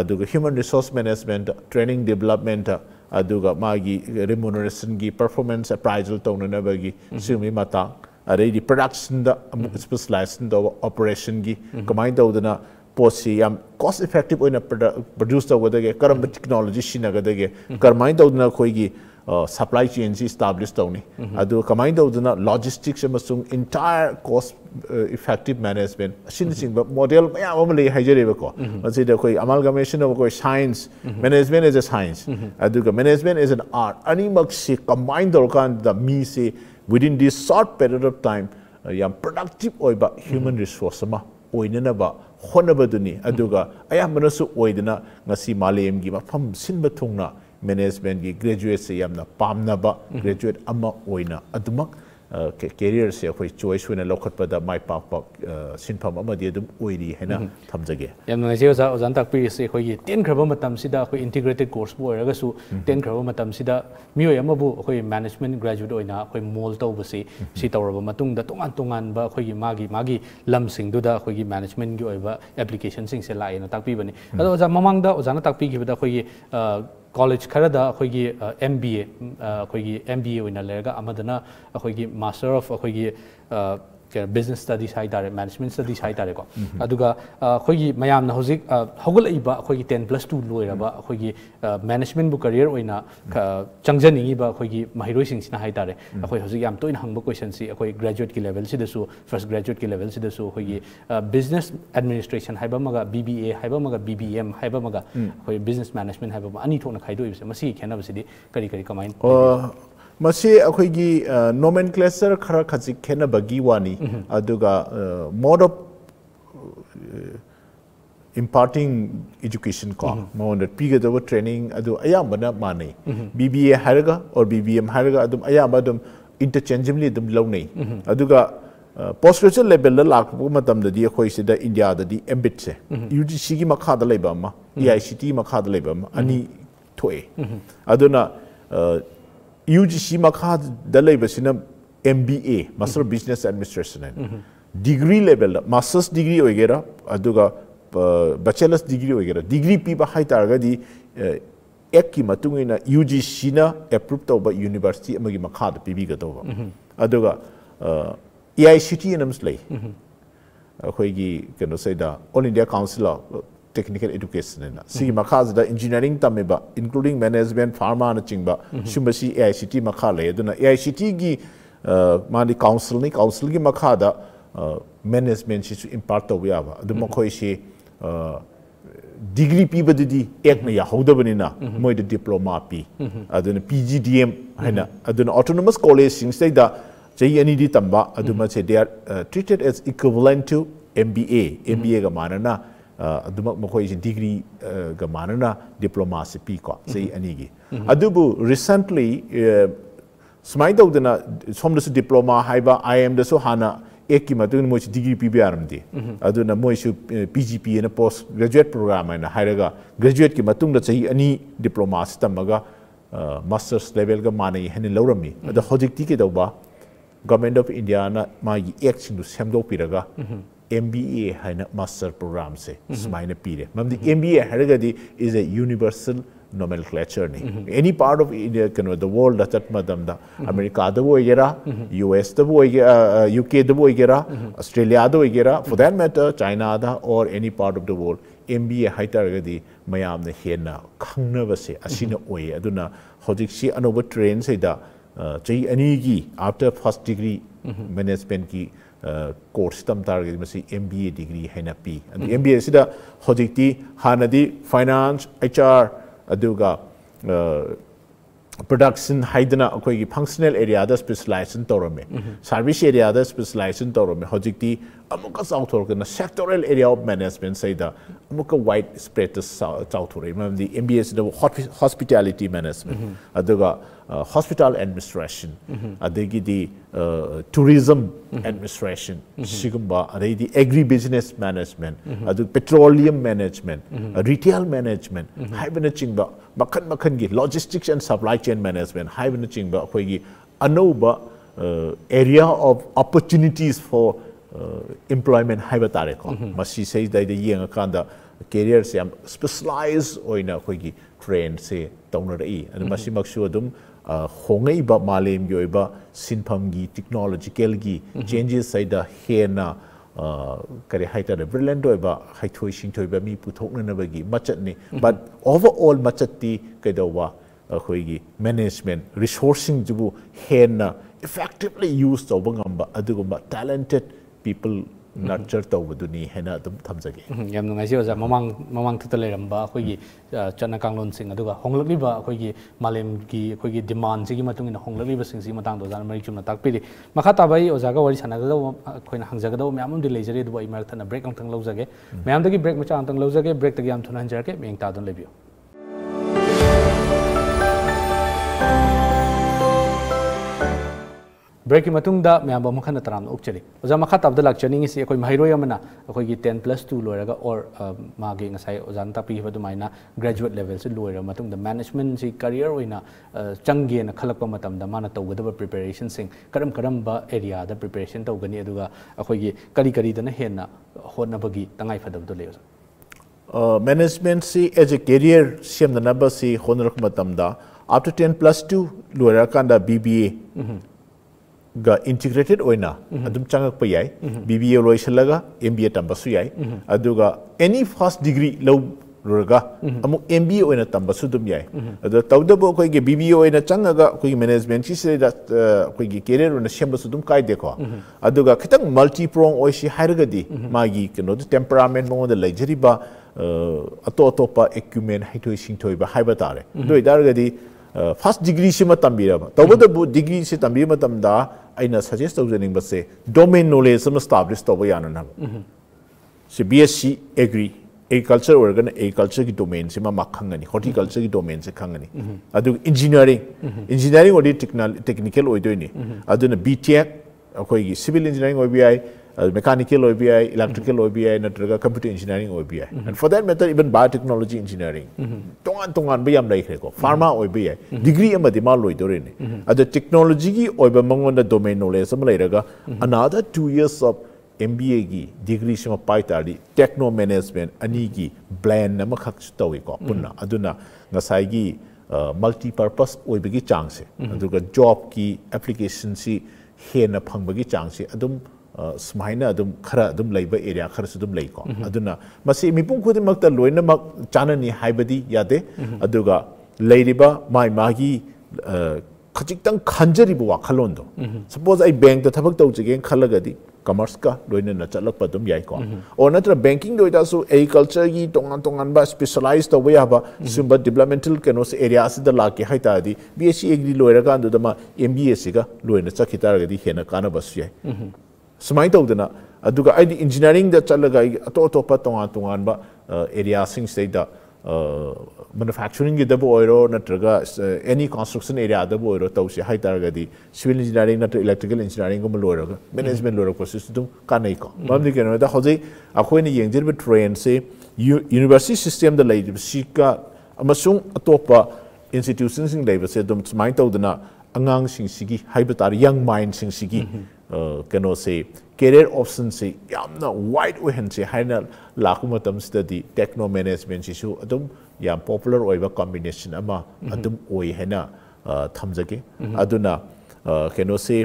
ꯑꯗꯨꯒ human resource management training development ꯑꯗꯨꯒ ꯃꯥꯒꯤ ꯔꯤꯃꯨꯅꯔꯦꯁꯟꯒꯤ ꯄꯔꯐꯣꯔꯃꯦꯟꯁ ꯑꯦꯄ꯭ꯔꯥꯏꯖꯜ ꯇꯧꯅꯅꯕꯒꯤ ꯁꯤꯒꯨꯝꯕꯒꯤ ꯃꯇꯥꯡ ꯑꯗꯩꯗꯤ ꯄ꯭ꯔꯗꯛꯁꯟꯗ ꯑꯃꯨꯛ ꯁ꯭ꯄꯦꯁꯂꯥꯏꯖ ꯇꯧꯕ ꯑꯣꯄꯔꯦꯁꯟꯒꯤ कमाइन तौदना पोसी याम कॉस्ट इफ़ेक्टिव होना प्रोड्यूस तौदगे करम टेक्नोलॉजी सिनगदगे करमाइन तौदना अखोइगी model mayam ama lei haijare ba ko masida koi amalgamation of koi science management is a science adu management is an art ani mak si combine dor kan da mi se within this short period of time yam productive oiba human resource ama oinanaba sinpham ama di adum oiri hena thamjage yam ngai se oza ozan tak pi se khoi gi ten khraba matam sida khoi integrated course bo eraga su ten khraba matam sida miyo yama bu khoi management college karada akhoi gi uh, mba uh, akhoi gi mba oina lerga amadana akhoi master of akhoi uh, mayam na hozik hogol iba khoi gi 10 plus 2 loi raba khoi gi management bu career oina changjani ba khoi gi mahiroi sing sina hai tare khoi hozik yam toin hangba question si khoi graduate ki level si dasu first graduate ki level si dasu khoi gi business administration hai ba maga bba hai ba maga bbm hai ba maga khoi business management hai ba ani thona khaido ibse masi khena ba si di kari kari kamain ꯃꯁꯤ ꯑꯩꯈꯣꯏꯒꯤ ꯅꯣꯃꯦꯟꯀ꯭ꯂꯦꯆꯔ ꯈꯔ ꯈꯖꯤꯛ ꯈꯦꯠꯅꯕꯒꯤ ꯋꯥꯅꯤ ꯑꯗꯨꯒ mode of imparting education ko ꯃꯉꯣꯟꯗ ꯄꯤꯒꯗꯕ training ꯑꯗꯨ ꯑꯌꯥꯝꯕꯅ ꯃꯥꯟꯅꯩ ꯕꯤ ꯕꯤ ꯑꯦ ꯍꯥꯏꯔꯒ ꯑꯣꯔ ꯕꯤ ꯕꯤ ꯑꯦꯝ ꯍꯥꯏꯔꯒ ꯑꯗꯨꯝ ꯑꯌꯥꯝꯕ ꯑꯗꯨꯝ interchangeably ꯑꯗꯨꯝ ꯂꯧꯅꯩ ꯑꯗꯨꯒ ꯄꯣꯁ ꯒ꯭ꯔꯦꯖꯨꯋꯦꯠ ꯂꯦꯚꯦꯜꯗ ꯂꯥꯛꯄ ꯃꯇꯝꯗꯗꯤ ꯑꯩꯈꯣꯏ ꯁꯤꯗ ꯏꯟꯗꯤꯌꯥꯗꯗꯤ ꯑꯦꯝꯕꯤꯠꯁꯦ ꯌꯨ ꯖꯤ ꯁꯤꯒꯤ ꯃꯈꯥꯗ ꯂꯩꯕ ꯑꯃ ꯑꯦ ꯑꯥꯏ ꯁꯤ ꯇꯤ ꯃꯈꯥꯗ ꯂꯩꯕ ꯑꯃ ꯑꯅꯤ ꯊꯣꯛꯑꯦ ꯑꯗꯨꯅ UGC ꯃꯈꯥꯗ ꯂꯩꯕꯁꯤꯅ MBA Master of Business Administration ꯍꯥꯏꯅ ꯗꯤꯒ꯭ꯔꯤ ꯂꯦꯚꯦꯜꯗ ꯃꯥꯁꯇꯔꯁ ꯗꯤꯒ꯭ꯔꯤ ꯑꯣꯏꯒꯦꯔꯥ ꯑꯗꯨꯒ ꯕꯦꯆꯦꯂꯔꯁ ꯗꯤꯒ꯭ꯔꯤ ꯑꯣꯏꯒꯦꯔꯥ ꯗꯤꯒ꯭ꯔꯤ ꯄꯤꯕ ꯍꯥꯏꯇꯥꯔꯒꯗꯤ ꯑꯦꯛꯀꯤ ꯃꯇꯨꯡ ꯏꯟꯅ ꯌꯨ ꯖꯤ ꯁꯤꯅ ꯑꯦꯄ꯭ꯔꯨꯞ ꯇꯧꯕ ꯌꯨꯅꯤꯚꯔꯁꯤꯇꯤ ꯑꯃꯒꯤ ꯃꯈꯥꯗ ꯄꯤꯕꯤꯒꯗꯧꯕ ꯑꯗꯨꯒ ꯑꯦ ꯑꯥꯏ ꯁꯤ ꯇꯤ ꯑꯅ ꯑꯃꯁꯨ ꯂꯩ ꯑꯩꯈꯣꯏꯒꯤ ꯀꯩꯅꯣꯁꯤꯗ all India council of technical education ena. Si makha da engineering tameba including management pharma na chingba. Shumba si AICT makha le aduna AICT gi mani council ni council gi makha da management si impart to ya ba. Adu makhoi si degree pi badidi ek na ya hauda bani na moi da diploma pi. Aduna PGDM haina. Aduna autonomous college sing say da chai ani di tamba aduma che they are treated as equivalent to MBA MBA ga manana ꯑꯗꯨꯃꯛ ꯃꯈꯣꯏꯁꯤ ꯗꯤꯒ꯭ꯔꯤꯒ ꯃꯥꯟꯅꯅ ꯗꯤꯄ꯭ꯂꯣꯃꯥꯁꯤ ꯄꯤꯀꯣ ꯆꯍꯤ ꯑꯅꯤꯒꯤ ꯑꯗꯨꯕꯨ recently ꯁꯨꯃꯥꯏꯅ ꯇꯧꯗꯅ ꯁꯣꯝꯗꯁꯨ diploma ꯍꯥꯏꯕ ꯑꯥꯏ ꯑꯦꯝꯗꯁꯨ ꯍꯥꯟꯅ ꯑꯦꯛꯀꯤ ꯃꯇꯨꯡꯗ ꯃꯣꯏꯁꯤ ꯗꯤꯒ꯭ꯔꯤ ꯄꯤꯕ ꯌꯥꯔꯝꯗꯦ ꯑꯗꯨꯅ ꯃꯣꯏꯁꯨ ꯄꯤ ꯖꯤ ꯄꯤ ꯑꯅ ꯄꯣꯁ ꯒ꯭ꯔꯦꯖꯨꯋꯦꯠ ꯄ꯭ꯔꯣꯒ꯭ꯔꯥꯝ ꯍꯥꯏꯅ ꯍꯥꯏꯔꯒ ꯒ꯭ꯔꯦꯖꯨꯋꯦꯠꯀꯤ ꯃꯇꯨꯡꯗ ꯆꯍꯤ ꯑꯅꯤ ꯗꯤꯄ꯭ꯂꯣꯃꯥꯁꯤ ꯇꯝꯃꯒ ꯃꯥꯁꯇꯔꯁ ꯂꯦꯚꯦꯜꯒ ꯃꯥꯟꯅꯩ ꯍꯥꯏꯅ ꯂꯧꯔꯝꯃꯤ ꯑꯗꯣ ꯍꯧꯖꯤꯛꯇꯤ ꯀꯩꯗꯧꯕ ꯒꯚꯔꯟꯃꯦꯟꯠ ꯑꯣꯐ ꯏꯟꯗꯤꯌꯥꯅ ꯃꯥꯒꯤ ꯑꯦꯛꯁꯤꯡꯗꯨ ꯁꯦꯝꯗꯣꯛꯄꯤꯔꯒ MBA master program se smaina pire mamdi MBA haragadi is a universal nomenclature ni any part of India kano the world da chat madam da America da wo igera US da wo igera UK da wo igera Australia da wo igera for that matter China da or any part of the world MBA haitaragadi mayam na hena khangna se asina oye aduna hojik si anoba train se da chai ani gi after first degree management ki course tam target masi MBA degree haina pi and MBA sida hojikti hanadi finance HR aduga production haidana akhoi functional area da specialization torame service area da specialization torame hojikti amuka south na sectoral area of management saida amuka wide spread to south thore the Hospital administration adagi di tourism administration sigumba adagi agri business management adu petroleum management retail management haibana chingba makan makan gi logistics and supply chain management haibana chingba akhoi anouba area of opportunities for employment haiba tare ko masi sei dai de yenga kanda career se am specialize oina akhoi gi train se tawna rai adu masi maksu adum hongei ba malem yoi ba sinpham gi technological gi changes sai da he na kare haita da brilliant doi ba hai thoi shin thoi ba mi pu thok na ba gi machat ni but overall machat ti kai da wa khoi gi management resourcing ju bu he na effectively use to ba ngam ba adu ba talented people nurture ꯇꯧꯕꯗꯨꯅꯤ ꯍꯥꯏꯅ ꯑꯗꯨꯝ ꯊꯝꯖꯒꯦ ꯌꯥꯝ ꯅꯨꯡꯉꯥꯏꯖꯩ ꯑꯣꯖꯥ ꯃꯃꯥꯡ ꯃꯃꯥꯡ ꯊꯛꯇ ꯂꯩꯔꯝꯕ ꯑꯩꯈꯣꯏꯒꯤ ꯆꯠꯅ ꯀꯥꯡꯂꯣꯟꯁꯤꯡ ꯑꯗꯨꯒ ꯍꯣꯡꯂꯛꯂꯤꯕ ꯑꯩꯈꯣꯏꯒꯤ ꯃꯥꯂꯦꯝꯒꯤ ꯑꯩꯈꯣꯏꯒꯤ ꯗꯤꯃꯥꯟꯁꯤꯒꯤ ꯃꯇꯨꯡ ꯏꯟꯅ ꯍꯣꯡꯂꯛꯂꯤꯕꯁꯤꯡꯁꯤꯒꯤ ꯃꯇꯥꯡꯗ ꯑꯣꯖꯥꯅ ꯃꯔꯤꯛ ꯆꯨꯝꯅ ꯇꯥꯛꯄꯤꯔꯤ ꯃꯈꯥ ꯇꯥꯕ ꯑꯩ ꯑꯣꯖꯥꯒ ꯋꯥꯔꯤ ꯁꯥꯟꯅꯒꯗꯧꯕ ꯑꯩꯈꯣꯏꯅ ꯍꯪꯖꯒꯗꯧꯕ ꯃꯌꯥꯝ ꯑꯃꯗꯤ ꯂꯩꯖꯔꯤ ꯑꯗꯨꯕꯨ ꯑꯩ ꯃꯔꯛ ꯊꯠꯅ ꯕ꯭ꯔꯦꯛ ꯑꯃꯇꯪ ꯂꯧꯖꯒꯦ ꯃꯌꯥꯝꯗꯒꯤ ꯕ꯭ꯔꯦꯛ ꯃꯆꯥ ꯑꯃꯇꯪ ꯂꯧꯖꯒꯦ ꯕ꯭ꯔꯦꯛꯇꯒꯤ ꯌꯥꯝ ꯊꯨꯅ ꯍꯟꯖꯔꯛꯀꯦ ꯃꯌꯦꯡ ꯇꯥꯗꯨꯅ ꯂꯩꯕꯤꯌꯨ ब्रेक मत मैम मखन तराम ओक्चरी ओजा मखा तब लाचनीसी अखोई महरोना टेन प्लस टू लोरग और मागे ओजान तापीबदमायना ग्रेजुएट लेवल से लोर मैनेजमेंट से करियर होना चंगेन खलप माना तौगदब प्रिपेरेशन सिंह करम करम एरिया प्रिपेरेशन तौगनी अखोई करी करीदना हेन होनबगी तंगाइफदबदो ले मैनेजमेंट से एज ए कैरियर सेमनब से होनरक आफ्टर टेन प्लस टू लोरकान बी बी ए ꯒ ꯏꯟꯇꯤꯒ꯭ꯔꯦꯇꯦꯗ ꯑꯣꯏꯅ ꯑꯗꯨꯝ ꯆꯪꯉꯛꯄ ꯌꯥꯏ ꯕꯤ ꯕꯤ ꯑꯦ ꯂꯣꯏꯁꯤꯜꯂꯒ ꯑꯦꯝ ꯕꯤ ꯑꯦ ꯇꯝꯕꯁꯨ ꯌꯥꯏ ꯑꯗꯨꯒ ꯑꯦꯅꯤ ꯐꯥꯔꯁ ꯗꯤꯒ꯭ꯔꯤ ꯂꯧꯔꯒ ꯑꯃꯨꯛ ꯑꯦꯝ ꯕꯤ ꯑꯦ ꯑꯣꯏꯅ ꯇꯝꯕꯁꯨ ꯑꯗꯨꯝ ꯌꯥꯏ ꯑꯗꯣ ꯇꯧꯗꯕ ꯑꯩꯈꯣꯏꯒꯤ ꯕꯤ ꯕꯤ ꯑꯦ ꯑꯣꯏꯅ ꯆꯪꯉꯒ ꯑꯩꯈꯣꯏꯒꯤ ꯃꯦꯅꯦꯖꯃꯦꯟꯠꯁꯤꯗꯩꯗ ꯑꯩꯈꯣꯏꯒꯤ ꯀꯦꯔꯤꯌꯔ ꯑꯣꯏꯅ ꯁꯦꯝꯕꯁꯨ ꯑꯗꯨꯝ ꯀꯥꯏꯗꯦꯀꯣ ꯑꯗꯨꯒ ꯈꯤꯇꯪ ꯃꯜꯇꯤ ꯄ꯭ꯔꯣꯡ ꯑꯣꯏꯁꯤ ꯍꯥꯏꯔꯒꯗꯤ ꯃꯥꯒꯤ ꯀꯩꯅꯣꯗ ꯇꯦꯝꯄꯔꯥꯃꯦꯟ ꯃꯉꯣꯟꯗ ꯂꯩꯖꯔꯤꯕ ꯑꯇꯣꯞ ꯑꯇꯣꯞꯄ ꯑꯦꯀ꯭ꯌꯨꯃꯦꯟ ꯍꯩꯊꯣꯏ ꯁꯤꯡꯊꯣꯏꯕ ꯍꯥꯏꯕ ꯇꯥꯔꯦ ꯑꯗꯨ ꯑꯣꯏꯇꯥꯔꯒꯗꯤ ꯐꯥꯔꯁ ꯗꯤꯒ꯭ꯔꯤꯁꯤꯃ ꯇꯝꯕꯤꯔꯕ ꯇꯧꯕꯇꯕꯨ ꯗꯤꯒ꯭ꯔꯤꯁꯤ ꯇꯝꯕꯤꯕ ꯃꯇꯝꯗ ꯑꯩꯅ ꯁꯖꯦꯁ ꯇꯧꯖꯅꯤꯡꯕꯁꯦ ꯗꯣꯃꯦꯟ ꯅꯣꯂꯦꯖ ꯑꯃ ꯁ꯭ꯇꯥꯕ꯭ꯂꯤꯁ ꯇꯧꯕ ꯌꯥꯅꯅꯕ ꯁꯤ B S C agri agriculture ꯑꯣꯏꯔꯒꯅ ꯑꯦꯒ꯭ꯔꯤꯀꯜꯆꯔꯒꯤ ꯗꯣꯃꯦꯟꯁꯤꯃ ꯃꯥ ꯈꯪꯒꯅꯤ ꯍꯣꯔꯇꯤꯀꯜꯆꯔꯒꯤ ꯗꯣꯃꯦꯟꯁꯦ ꯈꯪꯒani ꯑꯗꯨꯒ ꯏꯟꯖꯤꯅꯤꯌꯔꯤꯡ ꯏꯟꯖꯤꯅꯤꯌꯔꯤꯡ ꯑꯣꯏꯔꯗꯤ ꯇꯦꯛꯅꯤꯀꯦꯜ ꯑꯣꯏꯗꯣꯏꯅꯤ ꯑꯗꯨꯅ ꯕꯤ ꯇꯦꯛ ꯑꯩꯈꯣꯏꯒꯤ ꯁꯤꯚꯤꯜ ꯏꯟꯖꯤꯅꯤꯌꯔꯤꯡ ꯑꯣꯏꯕ ꯌꯥꯏ mechanical OBI, electrical mm -hmm. OBI, natraga computer engineering OBI. Mm -hmm. And for that matter, even biotechnology engineering. Tongan tongan ba yam laik reko. Pharma OBI. Degree ama di mal loi dore ne. Ada technology ki OBI mangon da domain knowledge sama laik raga. Another two years of MBA ki degree sama pai tari techno management ani ki blend nama khak su tawi ko. Punna aduna ngasai ki multi purpose OBI ki chance. Aduga job ki application si hena phang ba gi chance si ꯁꯨꯃꯥꯏꯅ ꯑꯗꯨꯝ ꯈꯔ ꯑꯗꯨꯝ ꯂꯩꯕ area ꯈꯔꯁꯨ ꯑꯗꯨꯝ ꯂꯩꯀꯣ ꯑꯗꯨꯅ ꯃꯁꯤ ꯃꯤꯄꯨꯝ ꯈꯨꯗꯤꯡꯃꯛꯇ ꯂꯣꯏꯅꯃꯛ ꯆꯥꯅꯅꯤ ꯍꯥꯏꯕꯗꯤ ꯌꯥꯗꯦ ꯑꯗꯨꯒ ꯂꯩꯔꯤꯕ ꯃꯥꯏ ꯃꯥꯒꯤ ꯈꯖꯤꯛꯇꯪ ꯈꯟꯖꯔꯤꯕ ꯋꯥꯈꯜꯂꯣꯟꯗꯣ ꯁꯄꯣꯖ ꯑꯩ ꯕꯦꯡꯛꯇ ꯊꯕꯛ ꯇꯧꯖꯒꯦꯅ ꯈꯜꯂꯒꯗꯤ ꯀꯃꯔꯁꯀ ꯂꯣꯏꯅꯅ ꯆꯠꯂꯛꯄ ꯑꯗꯨꯝ ꯌꯥꯏꯀꯣ ꯑꯣ ꯅꯠꯇ꯭ꯔꯒ ꯕꯦꯡꯀꯤꯡꯗ ꯑꯣꯏꯇꯥꯔꯁꯨ ꯑꯦꯒ꯭ꯔꯤꯀꯜꯆꯔꯒꯤ ꯇꯣꯉꯥꯟ ꯇꯣꯉꯥꯟꯕ ꯁ꯭ꯄꯦꯁꯦꯂꯥꯏꯖ ꯇꯧꯕ ꯌꯥꯕ ꯁꯤꯒꯨꯝꯕ ꯗꯤꯕꯂꯞꯃꯦꯟꯇꯦꯜ ꯀꯩꯅꯣꯁꯦ ꯑꯦꯔꯤꯌꯥ ꯑꯁꯤꯗ ꯂꯥꯛꯀꯦ ꯍꯥꯏ ꯇꯥꯔꯗꯤ ꯕꯤ ꯑꯦꯁ ꯁꯤ ꯑꯦꯒ꯭ꯔꯤ ꯂꯣꯏꯔꯀꯥꯟꯗꯨꯗ ꯃꯥ ꯑꯦꯝ ꯕꯤ ꯑꯦꯁꯤꯒ ꯂꯣꯏꯅ ꯆꯠꯈꯤ ꯇꯥꯔꯒꯗꯤ ꯍꯦꯟꯅ ꯀꯥꯟꯅꯕꯁꯨ ꯌꯥꯏ ꯁꯨꯃꯥꯏꯅ ꯇꯧꯗꯅ ꯑꯗꯨꯒ ꯑꯩꯗꯤ ꯏꯟꯖꯤꯅꯤꯌꯥꯔꯤꯡꯗ ꯆꯠꯂꯒ ꯑꯩꯒꯤ ꯑꯇꯣꯞ ꯑꯇꯣꯞꯄ ꯇꯣꯉꯥꯟ ꯇꯣꯉꯥꯟꯕ ꯑꯦꯔꯤꯌꯥꯁꯤꯡꯁꯤꯗꯩꯗ ꯃꯦꯅꯨꯐꯦꯛꯆꯔꯤꯡꯒꯤꯗꯕꯨ ꯑꯣꯏꯔꯣ ꯅꯠꯇ꯭ꯔꯒ ꯑꯦꯅꯤ ꯀꯟꯁꯇ꯭ꯔꯛꯁꯟ ꯑꯦꯔꯤꯌꯥꯗꯕꯨ ꯑꯣꯏꯔꯣ ꯇꯧꯁꯦ ꯍꯥꯏ ꯇꯥꯔꯒꯗꯤ ꯁꯤꯚꯤꯜ ꯏꯟꯖꯤꯅꯤꯌꯥꯔꯤꯡ ꯅꯠꯇ꯭ꯔꯒ ꯏꯂꯦꯛꯇ꯭ꯔꯤꯀꯦꯜ ꯏꯟꯖꯤꯅꯤꯌꯥꯔꯤꯡꯒꯨꯝꯕ ꯂꯣꯏꯔꯒ ꯃꯦꯅꯦꯖꯃꯦꯟ ꯂꯣꯏꯔꯛꯄꯁꯤꯁꯨ ꯑꯗꯨꯝ ꯀꯥꯟꯅꯩꯀꯣ ꯃꯔꯝꯗꯤ ꯀꯩꯅꯣꯗ ꯍꯧꯖꯤꯛ ꯑꯩꯈꯣꯏꯅ ꯌꯦꯡꯖꯔꯤꯕ ꯇ꯭ꯔꯦꯟꯁꯦ ꯌꯨꯅꯤꯚꯔꯁꯤꯇꯤ ꯁꯤꯁꯇꯦꯝꯗ ꯂꯩꯔꯤꯕꯁꯤꯒ ꯑꯃꯁꯨꯡ ꯑꯇꯣꯞꯄ ꯏꯟꯁꯇꯤꯇ꯭ꯌꯨꯁꯟꯁꯤꯡ ꯂꯩꯕꯁꯦ ꯑꯗꯨꯝ ꯁꯨꯃꯥꯏꯅ ꯇꯧꯗꯅ ꯑꯉꯥꯡꯁꯤꯡꯁꯤꯒꯤ ꯍꯥꯏꯕ ꯇꯥꯔꯦ ꯌꯪ ꯃꯥꯏꯟꯁꯤꯡꯁꯤꯒꯤ ꯀꯩꯅꯣꯁꯦ ꯀꯦꯔꯤꯌꯔ ꯑꯣꯞꯁꯟꯁꯦ ꯌꯥꯝꯅ ꯋꯥꯏꯗ ꯑꯣꯏꯍꯟꯁꯦ ꯍꯥꯏꯅ ꯂꯥꯛꯄ ꯃꯇꯝꯁꯤꯗꯗꯤ ꯇꯦꯛꯅꯣ ꯃꯦꯅꯦꯖꯃꯦꯟꯁꯤꯁꯨ ꯑꯗꯨꯝ ꯌꯥꯝ ꯄꯣꯄꯨꯂꯔ ꯑꯣꯏꯕ ꯀꯝꯕꯤꯅꯦꯁꯟ ꯑꯃ ꯑꯗꯨꯝ ꯑꯣꯏ ꯍꯥꯏꯅ ꯊꯝꯖꯒꯦ ꯑꯗꯨꯅ ꯀꯩꯅꯣꯁꯦ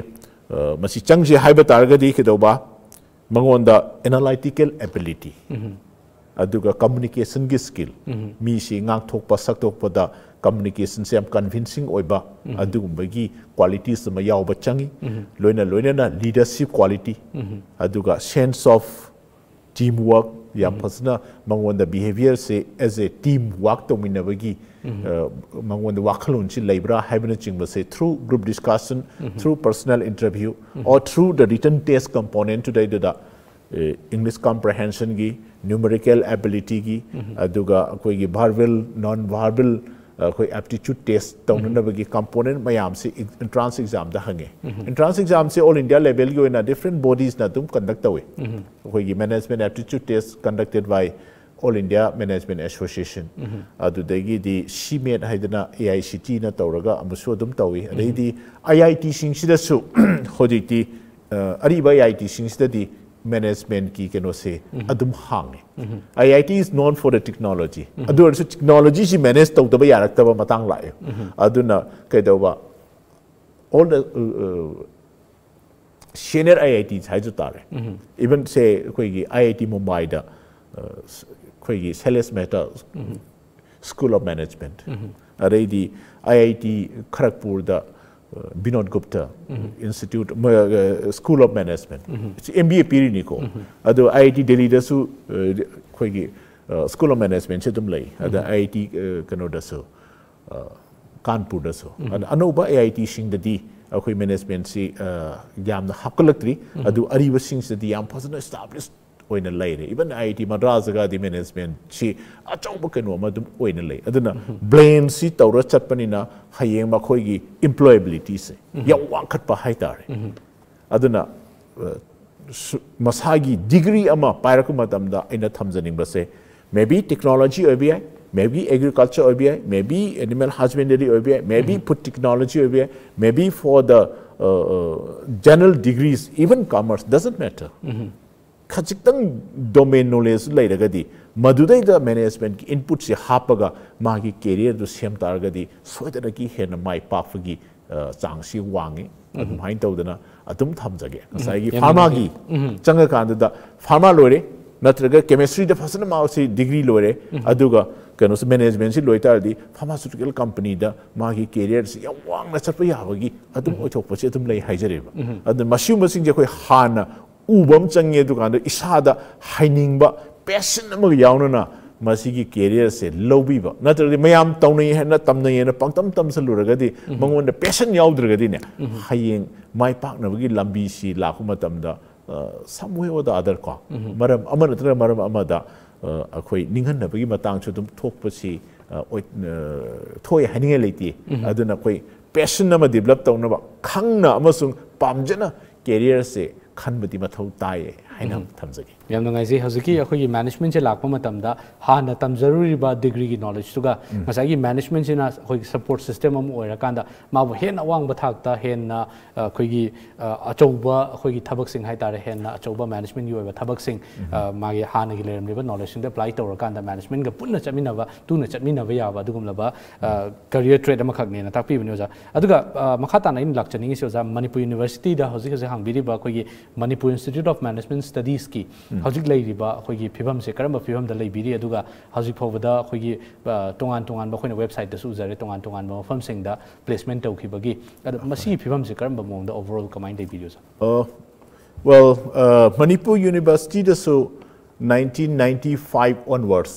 ꯃꯁꯤ ꯆꯪꯁꯦ ꯍꯥꯏꯕ ꯇꯥꯔꯒꯗꯤ ꯀꯩꯗꯧꯕ ꯃꯉꯣꯟꯗ ꯑꯦꯅꯥꯂꯥꯏꯇꯤꯀꯦꯜ ꯑꯦꯕꯤꯂꯤꯇꯤ ꯑꯗꯨꯒ ꯀꯝꯃꯨꯅꯤꯀꯦꯁꯟꯒꯤ ꯁ꯭ꯀꯤꯜ ꯃꯤꯁꯤ ꯉꯥꯡꯊꯣꯛꯄ ꯁꯛꯇꯣꯛꯄꯗ communication se am convincing oiba adugumbagi qualities ma yaoba changi loina loina na leadership quality aduga sense of teamwork ya pasna mangon da behavior se as a team work to minabagi mangon da wakhlon chi labra habna chingba se through group discussion through personal interview or through the written test component today da English comprehension gi numerical ability gi aduga koi gi verbal non verbal अखोई aptitude test तौननबगी component मैम से entrance exam हंगे entrance exam से all India level की different bodies ना तुम conduct होए अखोई management aptitude test conducted by all India management association अदुदगी the CMAT हैदना एआईसीटी ना तौरगा अमुसु अदुम तौई आई आईआईटी सिंग सिदसु होदिती Areeba IIT management ki kano se adum hang IIT is known for the technology adu so technology ji manage taw daba yarak taba matang la yo ke do ba all the senior IIT hai ju tare even say koi gi IIT Mumbai da koi gi sales matter School of Management arei di IIT Kharagpur da school of management M B ꯑꯦ ꯄꯤꯔꯤꯅꯤꯀꯣ ꯑꯗꯣ I I T ꯗꯦꯜꯂꯤꯗꯁꯨ ꯑꯩꯈꯣꯏꯒꯤ school of ꯃꯦꯅꯦꯖꯃꯦꯟꯁꯦ ꯑꯗꯨꯝ ꯂꯩ ꯑꯗ I I T ꯀꯩꯅꯣꯗꯁꯨ ꯀꯥꯟꯄꯨꯔꯗꯁꯨ ꯑꯗ ꯑꯅꯧꯕ A I ꯇꯤꯁꯤꯡꯗꯗꯤ ꯑꯩꯈꯣꯏ ꯃꯦꯅꯦꯖꯃꯦꯟꯁꯤ ꯌꯥꯝꯅ ꯍꯥꯞꯀꯠꯂꯛꯇ꯭ꯔꯤ ꯑꯗꯨ ꯑꯔꯤꯕꯁꯤꯡꯁꯤꯗꯗꯤ ꯌꯥꯝ ꯐꯖꯅ ꯏꯁꯇꯥꯕ꯭ꯂꯤꯁ ꯑꯣꯏꯅ ꯂꯩꯔꯦ ꯏꯚꯟ ꯑꯥꯏ ꯑꯥꯏ ꯇꯤ ꯃꯗ꯭ꯔꯥꯁꯒꯗꯤ ꯃꯦꯅꯦꯖꯃꯦꯟꯁꯤ ꯑꯆꯧꯕ ꯀꯩꯅꯣ ꯑꯃ ꯑꯗꯨꯝ ꯑꯣꯏꯅ ꯂꯩ ꯑꯗꯨꯅ ꯕ꯭ꯂꯦꯟꯁꯤ ꯇꯧꯔ ꯆꯠꯄꯅꯤꯅ ꯍꯌꯦꯡ ꯃꯈꯣꯏꯒꯤ ꯏꯝꯄ꯭ꯂꯣꯌꯦꯕꯤꯂꯤꯇꯤꯁꯦ ꯌꯥꯝ ꯋꯥꯡꯈꯠꯄ ꯍꯥꯏꯇꯥꯔꯦ ꯑꯗꯨꯅ ꯃꯁꯥꯒꯤ ꯗꯤꯒ꯭ꯔꯤ ꯑꯃ ꯄꯥꯏꯔꯛꯄ ꯃꯇꯝꯗ ꯑꯩꯅ ꯊꯝꯖꯅꯤꯡꯕꯁꯦ ꯃꯦ ꯕꯤ ꯇꯦꯛꯅꯣꯂꯣꯖꯤ ꯑꯣꯏꯕ ꯌꯥꯏ ꯃꯦ ꯕꯤ ꯑꯦꯒ꯭ꯔꯤꯀꯜꯆꯔ ꯑꯣꯏꯕ ꯌꯥꯏ ꯃꯦ ꯕꯤ ꯑꯦꯅꯤꯃꯦꯜ ꯍꯁꯕꯦꯟꯗꯔꯤ ꯑꯣꯏꯕ ꯌꯥꯏ ꯃꯦ ꯕꯤ ꯐꯨꯗ ꯇꯦꯛꯅꯣꯂꯣꯖꯤ ꯑꯣꯏꯕ ꯌꯥꯏ ꯃꯦ ꯕꯤ ꯐꯣꯔ ꯗ general degrees even commerce dozen matter ꯈꯖꯤꯛꯇꯪ ꯗꯣꯃꯦꯟ ꯅꯣꯂꯦꯖ ꯂꯩꯔꯒꯗꯤ ꯃꯗꯨꯗꯩꯗ ꯃꯦꯅꯦꯖꯃꯦꯟꯠꯀꯤ ꯏꯟꯄꯨꯠꯁꯦ ꯍꯥꯞꯄꯒ ꯃꯥꯒꯤ ꯀꯦꯔꯤꯌꯔꯗꯨ ꯁꯦꯝ ꯇꯥꯔꯒꯗꯤ ꯁꯣꯏꯗꯅꯒꯤ ꯍꯦꯟꯅ ꯃꯥꯏ ꯄꯥꯛꯄꯒꯤ ꯆꯥꯡꯁꯤ ꯋꯥꯡꯉꯤ ꯑꯗꯨꯃꯥꯏꯅ ꯇꯧꯗꯅ ꯑꯗꯨꯝ ꯊꯝꯖꯒꯦ ꯉꯁꯥꯏꯒꯤ ꯐꯥꯔꯃꯥꯒꯤ ꯆꯪꯉꯀꯥꯟꯗꯨꯗ ꯐꯥꯔꯃꯥ ꯂꯣꯏꯔꯦ ꯅꯠꯇ꯭ꯔꯒ ꯀꯦꯃꯦꯁꯇ꯭ꯔꯤꯗ ꯐꯖꯅ ꯃꯥꯁꯤ ꯗꯤꯒ꯭ꯔꯤ ꯂꯣꯏꯔꯦ ꯑꯗꯨꯒ ꯀꯩꯅꯣꯁꯤ ꯃꯦꯅꯦꯖꯃꯦꯟꯁꯤ ꯂꯣꯏ ꯇꯥꯔꯗꯤ ꯐꯥꯔꯃꯥꯁꯨꯇꯤꯀꯦꯜ ꯀꯝꯄꯅꯤꯗ ꯃꯥꯒꯤ ꯀꯦꯔꯤꯌꯔꯁꯤ ꯌꯥꯝ ꯋꯥꯡꯅ ꯆꯠꯄ ꯌꯥꯕꯒꯤ ꯑꯗꯨꯝ ꯑꯣꯏꯊꯣꯛꯄꯁꯤ ꯑꯗꯨꯝ ꯂꯩ ꯍꯥꯏꯖꯔꯦꯕ ꯑꯗꯨꯅ ꯃꯁꯤꯒꯨꯝꯕꯁꯤꯡꯁꯦ ꯑꯩꯈꯣꯏ ꯍꯥꯟꯅ 우범 정예도 간데 이사다 하이닝바 패션막 야오나 마시기 캐리어세 로비바 나트리 매암 타운이 해나 담는 얘는 빵땀 땀슬 누르가디 멍원데 패션 야우드르가디네 하이잉 마이 파트너기 람비시 라후마담다 사무해오다 아들과 마람 아마르트라 마람 아마다 아코이 닝한나비기 마땅 초좀 톡버시 토이 하닝에 레이티. 아드나 코이 패션 나마 디벨롭 타운나 봐 강나 아마송 밤제나 캐리어세 ขันบดีมาเท่าไ ꯍꯥꯏꯅ ꯊꯝꯖꯒꯦ ꯌꯥꯝ ꯅꯨꯡꯉꯥꯏꯖꯩ ꯍꯧꯖꯤꯛꯀꯤ ꯑꯩꯈꯣꯏꯒꯤ ꯃꯦꯅꯦꯖꯃꯦꯟꯁꯦ ꯂꯥꯛꯄ ꯃꯇꯝꯗ ꯍꯥꯟꯅ ꯇꯝꯖꯔꯨꯔꯤꯕ ꯗꯤꯒ꯭ꯔꯤꯒꯤ ꯅꯣꯂꯦꯖꯇꯨꯒ ꯉꯁꯥꯏꯒꯤ ꯃꯦꯅꯦꯖꯃꯦꯟꯁꯤꯅ ꯑꯩꯈꯣꯏꯒꯤ ꯁꯄꯣꯔꯠ ꯁꯤꯁꯇꯦꯝ ꯑꯃ ꯑꯣꯏꯔꯀꯥꯟꯗ ꯃꯥꯕꯨ ꯍꯦꯟꯅ ꯑꯋꯥꯡꯕ ꯊꯥꯛꯇ ꯍꯦꯟꯅ ꯑꯩꯈꯣꯏꯒꯤ ꯑꯆꯧꯕ ꯑꯩꯈꯣꯏꯒꯤ ꯊꯕꯛꯁꯤꯡ ꯍꯥꯏꯇꯥꯔꯦ ꯍꯦꯟꯅ ꯑꯆꯧꯕ ꯃꯦꯅꯦꯖꯃꯦꯟꯒꯤ ꯑꯣꯏꯕ ꯊꯕꯛꯁꯤꯡ ꯃꯥꯒꯤ ꯍꯥꯟꯅꯒꯤ ꯂꯩꯔꯝꯂꯤꯕ ꯅꯣꯂꯦꯖꯁꯤꯡꯗ ꯑꯦꯄ꯭ꯂꯥꯏ ꯇꯧꯔꯀꯥꯟꯗ ꯃꯦꯅꯦꯖꯃꯦꯟꯒ ꯄꯨꯟꯅ ꯆꯠꯃꯤꯟꯅꯕ ꯇꯨꯅ ꯆꯠꯃꯤꯟꯅꯕ ꯌꯥꯕ ꯑꯗꯨꯒꯨꯝꯂꯕ ꯀꯔꯤꯌꯔ ꯇ꯭ꯔꯦꯠ ꯑꯃꯈꯛꯅꯦꯅ ꯇꯥꯛꯄꯤꯕꯅꯤ ꯑꯣꯖꯥ ꯑꯗꯨꯒ ꯃꯈꯥ ꯇꯥꯅ ꯑꯩꯅ ꯂꯥꯛꯆꯅꯤꯡꯉꯤꯁꯤ ꯑꯣꯖꯥ ꯃꯅꯤꯄꯨꯔ ꯌꯨꯅꯤꯚꯔꯁꯤꯇꯤꯗ ꯍꯧꯖꯤꯛ ꯍꯧꯖꯤꯛ ꯍꯥꯡꯕꯤꯔꯤꯕ ꯑꯩꯈꯣꯏꯒꯤ ꯃꯅꯤꯄꯨꯔ ꯏꯟꯁꯇꯤꯇ꯭ꯌꯨꯠ ꯑꯣꯐ ꯃꯦꯅꯦꯖꯃꯦꯟ ꯁ꯭ꯇꯗꯤꯁꯀꯤ ꯍꯧꯖꯤꯛ ꯂꯩꯔꯤꯕ ꯑꯩꯈꯣꯏꯒꯤ ꯐꯤꯕꯝꯁꯦ ꯀꯔꯝꯕ ꯐꯤꯕꯝꯗ ꯂꯩꯕꯤꯔꯤ ꯑꯗꯨꯒ ꯍꯧꯖꯤꯛ ꯐꯥꯎꯕꯗ ꯑꯩꯈꯣꯏꯒꯤ ꯇꯣꯉꯥꯟ ꯇꯣꯉꯥꯟꯕ ꯑꯩꯈꯣꯏꯅ ꯋꯦꯕꯁꯥꯏꯠꯇꯁꯨ ꯎꯖꯔꯦ ꯇꯣꯉꯥꯟ ꯇꯣꯉꯥꯟꯕ ꯃꯐꯝꯁꯤꯡꯗ ꯄ꯭ꯂꯦꯁꯃꯦꯟ ꯇꯧꯈꯤꯕꯒꯤ ꯑꯗꯣ ꯃꯁꯤꯒꯤ ꯐꯤꯕꯝꯁꯦ ꯀꯔꯝꯕ ꯃꯑꯣꯡꯗ ꯑꯣꯚꯔꯑꯣꯜ ꯀꯃꯥꯏꯅ ꯂꯩꯕꯤꯔꯤ ꯑꯣꯖꯥ ꯋꯦꯜ ꯃꯅꯤꯄꯨꯔ ꯌꯨꯅꯤꯚꯔꯁꯤꯇꯤꯗꯁꯨ 1995 onwards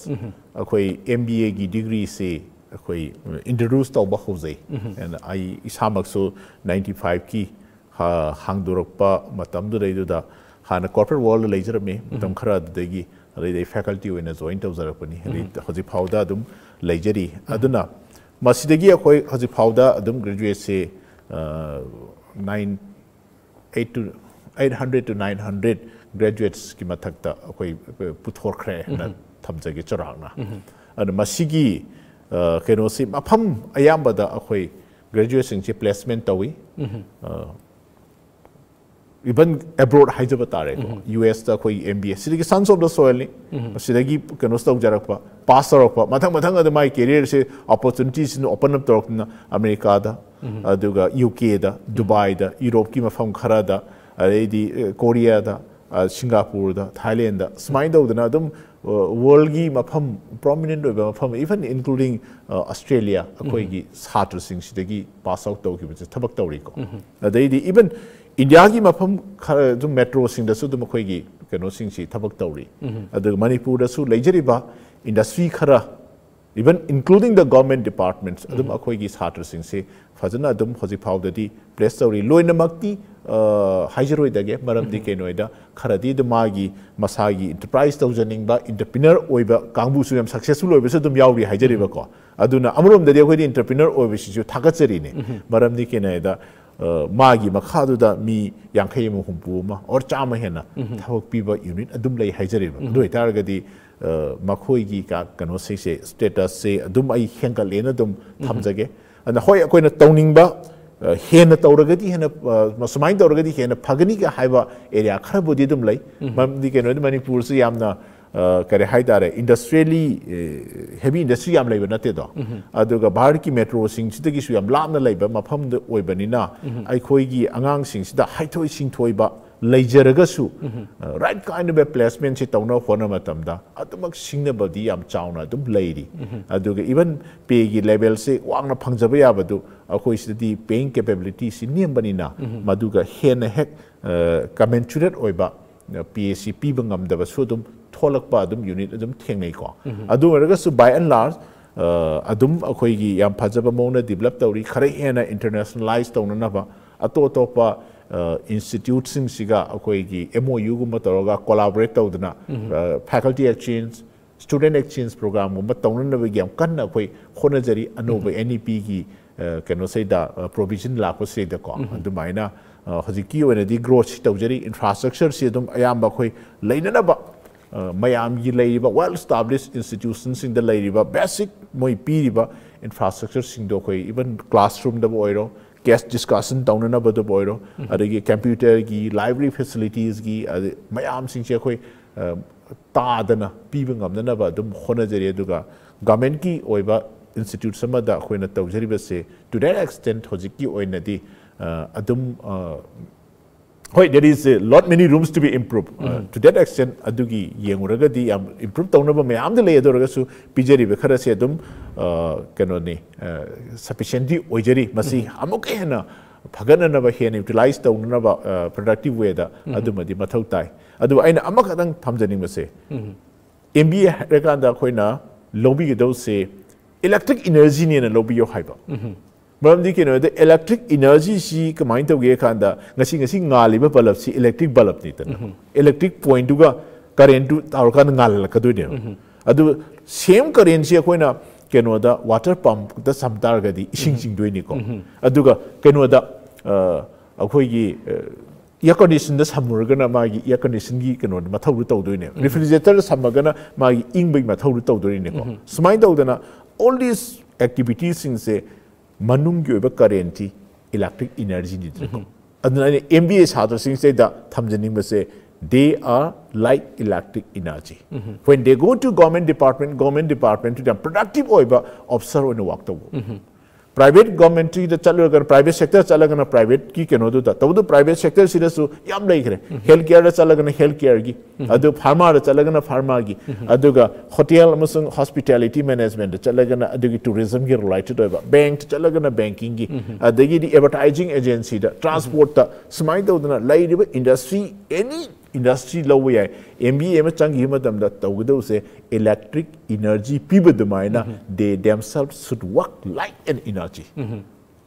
ꯑꯩꯈꯣꯏ ꯑꯦꯝ ꯕꯤ ꯑꯦꯒꯤ ꯗꯤꯒ꯭ꯔꯤꯁꯤ ꯑꯩꯈꯣꯏ ꯏꯟꯇ꯭ꯔꯣꯗ꯭ꯌꯨꯁ ꯇꯧꯕ ꯍꯧꯖꯩ ꯑꯩ ꯏꯁꯥꯃꯛꯁꯨ 95ꯀꯤ ꯍꯥꯡꯗꯣꯔꯛꯄ ꯃꯇꯝꯗꯨꯗꯩꯗꯨꯗ ꯍꯥꯟꯅ ꯀꯣꯔꯄꯣꯔꯦꯠ ꯋꯥꯔꯜꯗ ꯂꯩꯖꯔꯝꯃꯤ ꯃꯇꯝ ꯈꯔ ꯑꯗꯨꯗꯒꯤ ꯑꯗꯩꯗꯤ ꯐꯦꯀꯜꯇꯤ ꯑꯣꯏꯅ ꯖꯣꯏꯟ ꯇꯧꯖꯔꯛꯄꯅꯤ ꯑꯗꯩ ꯍꯧꯖꯤꯛ ꯐꯥꯎꯗ ꯑꯗꯨꯝ ꯂꯩꯖꯔꯤ ꯑꯗꯨꯅ ꯃꯁꯤꯗꯒꯤ ꯑꯩꯈꯣꯏ ꯍꯧꯖꯤꯛ ꯐꯥꯎꯗ ꯑꯗꯨꯝ graduates nine eight two eight hundred two nine hundred ꯒ꯭ꯔꯦꯖꯨꯋꯦꯠꯁꯀꯤ ꯃꯊꯛꯇ ꯑꯩꯈꯣꯏ ꯄꯨꯊꯣꯛꯈ꯭ꯔꯦ ꯍꯥꯏꯅ ꯊꯝꯖꯒꯦ ꯆꯥꯎꯔꯥꯛꯅ ꯑꯗꯨ ꯃꯁꯤꯒꯤ ꯀꯩꯅꯣꯁꯤ ꯃꯐꯝ ꯑꯌꯥꯝꯕꯗ ꯑꯩꯈꯣꯏ ꯒ꯭ꯔꯦꯖꯨꯋꯦꯠꯁꯤꯡꯁꯤ ꯄ꯭ꯂꯦꯁꯃꯦꯟ ꯇꯧꯏ इवन एब्रोड हाइजब तारे अखोई M B S sons of the नहीं कनो तौजरप पास तौर मथं मधंग माई कैरियर से ऑपर्चुनिटी ओपन अप तौरपना अमेरिका यूके के यूरोप की मफम खरद अदी कोरिया सिंगापुर थाईलैंड सुमाय तौदना वर्ल्ड की मफम प्रोमिनेंट मफम इवन इंक्लूडिंग ऑस्ट्रेलिया अखोई छात्र पास आउट तौर थबक तौरीको अदी इवन ꯏꯟꯗꯤꯌꯥꯒꯤ ꯃꯐꯝ ꯈꯔ ꯑꯗꯨꯝ ꯃꯦꯇ꯭ꯔꯣꯁꯤꯡꯗꯁꯨ ꯑꯗꯨꯝ ꯑꯩꯈꯣꯏꯒꯤ ꯀꯩꯅꯣꯁꯤꯡꯁꯤ ꯊꯕꯛ ꯇꯧꯔꯤ ꯑꯗꯨꯒ ꯃꯅꯤꯄꯨꯔꯗꯁꯨ ꯂꯩꯖꯔꯤꯕ ꯏꯟꯗꯁꯇ꯭ꯔꯤ ꯈꯔ ꯏꯚꯟ ꯏꯟꯀ꯭ꯂꯨꯗꯤꯡ ꯗ ꯒꯣꯔꯃꯦꯟ ꯗꯤꯄꯥꯔꯠꯃꯦꯟꯠꯁ ꯑꯗꯨꯝ ꯑꯩꯈꯣꯏꯒꯤ ꯁꯥꯇ꯭ꯔꯁꯤꯡꯁꯤ ꯐꯖꯅ ꯑꯗꯨꯝ ꯍꯧꯖꯤꯛ ꯐꯥꯎꯗꯗꯤ ꯄ꯭ꯂꯦꯁ ꯇꯧꯔꯤ ꯂꯣꯏꯅꯃꯛꯇꯤ ꯍꯥꯏꯖꯔꯣꯏꯗꯒꯦ ꯃꯔꯝꯗꯤ ꯀꯩꯅꯣꯗ ꯈꯔꯗꯤ ꯑꯗꯨꯝ ꯃꯥꯒꯤ ꯃꯁꯥꯒꯤ ꯏꯟꯇꯔꯄ꯭ꯔꯥꯏꯁ ꯇꯧꯖꯅꯤꯡꯕ ꯏꯟꯇꯔꯄ꯭ꯔꯤꯅꯔ ꯑꯣꯏꯕ ꯀꯥꯡꯕꯨꯁꯨ ꯌꯥꯝ ꯁꯛꯁꯦꯁꯐꯨꯜ ꯑꯣꯏꯕꯁꯨ ꯑꯗꯨꯝ ꯌꯥꯎꯔꯤ ꯍꯥꯏꯖꯔꯤꯕꯀꯣ ꯑꯗꯨꯅ ꯑꯃꯔꯣꯝꯗꯗꯤ ꯑꯩꯈꯣꯏꯗꯤ ꯏꯟꯇꯔꯄ꯭ꯔꯤꯅꯔ ꯑꯣꯏꯕꯁꯤꯁꯨ ꯊꯥꯒꯠꯆꯔꯤꯅꯦ ꯃꯔꯝꯗꯤ ꯀꯩꯅꯣꯗ ꯃꯥꯒꯤ ꯃꯈꯥꯗꯨꯗ ꯃꯤ ꯌꯥꯡꯈꯩ ꯑꯃ ꯍꯨꯝꯐꯨ ꯑꯃ ꯑꯣꯔ ꯆꯥꯝꯃ ꯍꯦꯟꯅ ꯊꯕꯛ ꯄꯤꯕ ꯌꯨꯅꯤꯠ ꯑꯗꯨꯝ ꯂꯩ ꯍꯥꯏꯖꯔꯤꯕ ꯑꯗꯨ ꯑꯣꯏꯇꯥꯔꯒꯗꯤ ꯃꯈꯣꯏꯒꯤ ꯀꯩꯅꯣꯁꯤꯡꯁꯦ ꯁ꯭ꯇꯦꯇꯁꯁꯦ ꯑꯗꯨꯝ ꯑꯩ ꯍꯦꯟꯒꯠꯂꯦꯅ ꯑꯗꯨꯝ ꯊꯝꯖꯒꯦ ꯑꯗꯨꯅ ꯍꯣꯏ ꯑꯩꯈꯣꯏꯅ ꯇꯧꯅꯤꯡꯕ ꯍꯦꯟꯅ ꯇꯧꯔꯒꯗꯤ ꯍꯦꯟꯅ ꯁꯨꯃꯥꯏꯅ ꯇꯧꯔꯒꯗꯤ ꯍꯦꯟꯅ ꯐꯒꯅꯤꯒ ꯍꯥꯏꯕ ꯑꯦꯔꯤꯌꯥ ꯈꯔꯕꯨꯗꯤ ꯑꯗꯨꯝ ꯂꯩ ꯃꯔꯝꯗꯤ ꯀꯩꯅꯣꯗꯤ ꯃꯅꯤꯄꯨꯔꯁꯤ ꯌꯥꯝꯅ ꯀꯔꯤ ꯍꯥꯏꯇꯥꯔꯦ ꯏꯟꯗꯁꯇ꯭ꯔꯤꯌꯦꯂꯤ ꯍꯦꯚꯤ ꯏꯟꯗꯁꯇ꯭ꯔꯤ ꯌꯥꯝ ꯂꯩꯕ ꯅꯠꯇꯦꯗꯣ ꯑꯗꯨꯒ ꯚꯥꯔꯠꯀꯤ ꯃꯦꯇ꯭ꯔꯣꯁꯤꯡꯁꯤꯗꯒꯤꯁꯨ ꯌꯥꯝ ꯂꯥꯞꯅ ꯂꯩꯕ ꯃꯐꯝꯗ ꯑꯣꯏꯕꯅꯤꯅ ꯑꯩꯈꯣꯏꯒꯤ ꯑꯉꯥꯡꯁꯤꯡꯁꯤꯗ ꯍꯩꯊꯣꯏ ꯁꯤꯡꯊꯣꯏꯕ ꯂꯩꯖꯔꯒꯁꯨ ꯔꯥꯏꯠ ꯀꯥꯏꯟ ꯑꯣꯐ ꯄ꯭ꯂꯦꯁꯃꯦꯟꯁꯤ ꯇꯧꯅꯕ ꯍꯣꯠꯅꯕ ꯃꯇꯝꯗ ꯑꯗꯨꯃꯛ ꯁꯤꯡꯅꯕꯗꯤ ꯌꯥꯝ ꯆꯥꯎꯅ ꯑꯗꯨꯝ ꯂꯩꯔꯤ ꯑꯗꯨꯒ ꯏꯚꯟ ꯄꯦꯒꯤ ꯂꯦꯚꯦꯜꯁꯦ ꯋꯥꯡꯅ ꯐꯪꯖꯕ ꯌꯥꯕꯗꯨ ꯑꯩꯈꯣꯏ ꯁꯤꯗꯗꯤ ꯄꯦꯌꯤꯡ ꯀꯦꯄꯦꯕꯤꯂꯤꯇꯤꯁꯤ ꯅꯦꯝꯕꯅꯤꯅ ꯃꯗꯨꯒ ꯍꯦꯟꯅ ꯍꯦꯛ ꯀꯃꯦꯟꯆꯨꯔꯦꯠ ꯑꯣꯏꯕ ꯄꯤ ꯑꯦ ꯁꯤ ꯄꯤꯕ ꯉꯝꯗꯕꯁꯨ ꯑꯗꯨꯝ थोलक्पा अदुम यूनिट अदुम थेंगनेको अदु वरगसु बाय एंड लार्ज अदुम फजब मोंगना डेवलप तौरी खरे हेना इंटरनेशनलाइज तौननबा अतो अतोपा इंस्टिट्यूट सिंगसिगा अखोयगी एमओयू गुम तौर collaborate तौदना faculty exchange student exchange programme गुम तौननबगी याम कन्न अखोय होनजरी अनोब एनईपीगी ꯀꯩꯅꯣꯁꯤꯗ ꯄ꯭ꯔꯣꯕꯤꯖꯟ ꯂꯥꯛꯄꯁꯤꯗꯀꯣ ꯑꯗꯨꯃꯥꯏꯅ ꯍꯧꯖꯤꯛꯀꯤ ꯑꯣꯏꯅꯗꯤ ꯒ꯭ꯔꯣꯠꯁꯤ ꯇꯧꯖꯔꯤ ꯏꯟꯐ꯭ꯔꯥꯁꯇ꯭ꯔꯛꯆꯔꯁꯤ ꯑꯗꯨꯝ ꯑꯌꯥꯝꯕ ꯑꯩꯈꯣꯏ ꯂꯩꯅꯅꯕ ꯃꯌꯥꯝꯒꯤ ꯂꯩꯔꯤꯕ ꯋꯦꯜ ꯁ꯭ꯇꯥꯕ꯭ꯂꯤꯁ ꯏꯟꯁꯇꯤꯇ꯭ꯌꯨꯁꯟꯁꯤꯡꯗ ꯂꯩꯔꯤꯕ ꯕꯦꯁꯤꯛ ꯃꯣꯏ ꯄꯤꯔꯤꯕ ꯏꯟꯐ꯭ꯔꯥꯁ꯭ꯇ꯭ꯔꯛꯆꯔꯁꯤꯡꯗꯣ ꯑꯩꯈꯣꯏ ꯏꯚꯟ ꯀ꯭ꯂꯥꯁꯔꯨꯝꯗꯕꯨ ꯑꯣꯏꯔो ꯀꯦꯁ ꯗꯤꯁꯀꯁꯟ ꯇꯧꯅꯅꯕꯗꯕꯨ ꯑꯣꯏꯔꯣ ꯑꯗꯒꯤ ꯀꯝꯄ꯭ꯌꯨꯇꯔꯒꯤ ꯂꯥꯏꯕ꯭ꯔꯦꯔꯤ ꯐꯦꯁꯤꯂꯤꯇꯤꯁꯒꯤ ꯃꯌꯥꯝꯁꯤꯡꯁꯦ ꯑꯩꯈꯣꯏ ꯇꯥꯗꯅ ꯄꯤꯕ ꯉꯝꯅꯅꯕ ꯑꯗꯨꯝ ꯍꯣꯠꯅꯖꯔꯤ ꯑꯗꯨꯒ ꯒꯚꯔꯟꯃꯦꯟꯠꯀꯤ ꯑꯣꯏꯕ ꯏꯟꯁꯇꯤꯇ꯭ꯌꯨꯠꯁ ꯑꯃꯗ ꯑꯩꯈꯣꯏꯅ ꯇꯧꯖꯔꯤꯕꯁꯦ ꯇꯨ ꯗꯦꯠ ꯑꯦꯛꯁꯇꯦꯟ ꯍꯧꯖꯤꯛꯀꯤ ꯑꯣꯏꯅꯗꯤ adum hoi there is a lot many rooms to be improved uh, to that extent adugi yenguragadi yam improve tawnaba mayam de lay adoraga su pijari be khara se adum kano ni sufficiently oijari masi amuk hena phagana na ba hen utilize tawna ba productive way da adumadi mathau tai adu aina amak adang thamjani mase MBA rekanda khoina lobby ge do se electric energy ne na lobby yo haiba ꯃꯔꯝꯗꯤ ꯀꯩꯅꯣꯗ electric ꯏꯅꯔꯖꯤꯁꯤ ꯀꯃꯥꯏꯅ ꯇꯧꯒꯦ ꯀꯥꯟꯗ ꯉꯁꯤ ꯉꯁꯤ ꯉꯥꯜꯂꯤꯕ ꯕꯂꯞꯁꯤ electric ꯕꯂꯞꯅꯤꯗꯅ electric ꯄꯣꯏꯟꯠꯇꯨꯒ ꯀꯔꯦꯟꯇꯨ ꯇꯧꯔꯀꯥꯟꯗ ꯉꯥꯜꯍꯜꯂꯛꯀꯗꯣꯏꯅꯦꯕ ꯑꯗꯨ ꯁꯦꯝ ꯀꯔꯦꯟꯁꯤ ꯑꯩꯈꯣꯏꯅ ꯀꯩꯅꯣꯗ ꯋꯥꯇꯔ ꯄꯝꯞꯇ ꯁꯝ ꯇꯥꯔꯒꯗꯤ ꯏꯁꯤꯡ ꯆꯤꯡꯗꯣꯏꯅꯤꯀꯣ ꯑꯗꯨꯒ ꯀꯩꯅꯣꯗ ꯑꯩꯈꯣꯏꯒꯤ ꯏꯌꯔ ꯀꯟꯗꯤꯁꯟꯗ ꯁꯝꯃꯨꯔꯒꯅ ꯃꯥꯒꯤ ꯏꯌꯔ ꯀꯟꯗꯤꯁꯟꯒꯤ ꯀꯩꯅꯣꯗ ꯃꯊꯧꯗꯨ ꯇꯧꯗꯣꯏꯅꯦꯕ ꯔꯤꯐ꯭ꯔꯤꯖꯔꯦꯇꯔꯗ ꯁꯝꯃꯒꯅ ꯃꯥꯒꯤ ꯏꯪꯕꯒꯤ ꯃꯊꯧꯗꯨ ꯇꯧꯗꯣꯏꯅꯤꯀꯣ ꯁꯨꯃꯥꯏꯅ ꯇꯧꯗꯅ ꯑꯣꯜ ꯗꯤꯁ ꯑꯦꯛꯇꯤꯚꯤꯇꯤꯁꯤꯡꯁꯦ ꯃꯅꯨꯡꯒꯤ ꯑꯣꯏꯕ ꯀꯔꯦꯟꯇꯤ ꯏꯂꯦꯛꯇ꯭ꯔꯤꯛ ꯏꯅꯔꯖꯤꯅꯤꯗꯅꯀꯣ ꯑꯗꯨꯅ ꯑꯩꯅ ꯑꯦꯝ ꯕꯤ ꯑꯦ ꯁꯥꯇ꯭ꯔꯁꯤꯡꯁꯤꯗ ꯊꯝꯖꯅꯤꯡꯕꯁꯦ they are like electric energy. Mm -hmm. When they go to government department, government department to them productive oiba observe on work to. Mm Private government की चलगर private sector चलगना private की कनो तब private sector सिदसु याम लेखरे health care चलगना हेल्थ केयर फार्मा चलगना फार्मा की अमसुंग हॉस्पिटैलिटी मैनेजमेंट चलगना की रिलेटेड ओइबा बैंक चलगना बैंकिंग की अदगी ඉන්ඩස්ට්‍රී ලොවයයි එMBම චංගී මතම්ද තවගදවසේ එලෙක්ට්‍රික් ඉනර්ජී පිබදමයින දේ ඩැම්සල් සුටුවක් ලයින් ඉනාජී.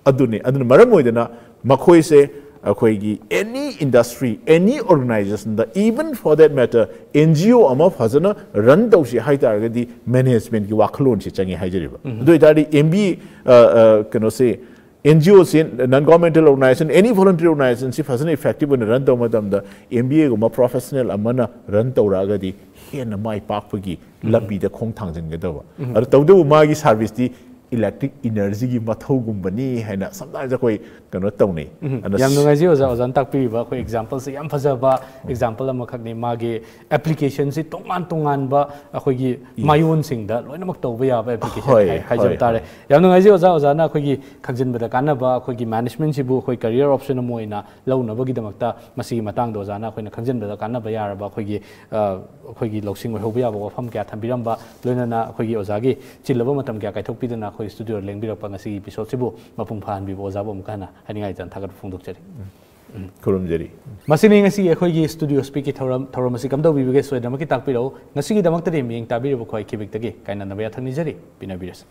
අදුන්නේ අදන මරමෝයදන මකොයිසේ ꯑꯩꯈꯣꯏꯒꯤ any industry any ꯑꯣꯔꯒꯅꯥꯏꯖꯦꯁꯟꯗ even for that matter N G O ꯑꯃ ꯐꯖꯅ ꯔꯟ ꯇꯧꯁꯤ ꯍꯥꯏ ꯇꯥꯔꯒꯗꯤ ꯃꯦꯅꯦꯖꯃꯦꯟꯠꯀꯤ ꯋꯥꯈꯜꯂꯣꯟꯁꯤ ꯆꯪꯉꯤ ꯍꯥꯏꯖꯔꯤꯕ ꯑꯗꯨ ꯑꯣꯏꯇꯥꯔꯗꯤ ꯑꯦꯝ ꯕꯤ ꯀꯩꯅꯣꯁꯦ NGOs, non-governmental organization, any voluntary organization, if has an effective when run tau the MBA guma professional amana run tau ragadi hena mai pakpagi labbi da khong thang jin gadawa ar tau de ma gi service electric energy gi mathau gumbani haina sometimes akoi kano tawni yam nungai ji oza ozan tak pi ba khoi example se yam phaja ba example am khak ni magi application si tongan tongan ba akhoi gi mayon sing da loina mak tawba ya ba application hai jam tare yam nungai ji oza oza na khoi gi khagjin ba da kana ba khoi gi management si bu khoi career option mo ina lau na ba gi damak ta masi matang do oza na khoi na khagjin ba da kana ba ya ba khoi gi khoi gi loksing wa hobi ya ba wafam kya thambiram ba loina na khoi gi oza gi chilaba matam kya kai thok pi da khoi studio leng bira pa ngasi episode sibu ma pung phan bi bo jabom kana ani ngai jan thakar pung dok chari mm. kurum jeri masini ngasi e khoi gi studio speaker thoram thoram si kam do bi bige soi da ki tak pi ro ngasi gi damak tari ming tabir bo khoi ki bik ta gi kaina na ba thani jeri pina biras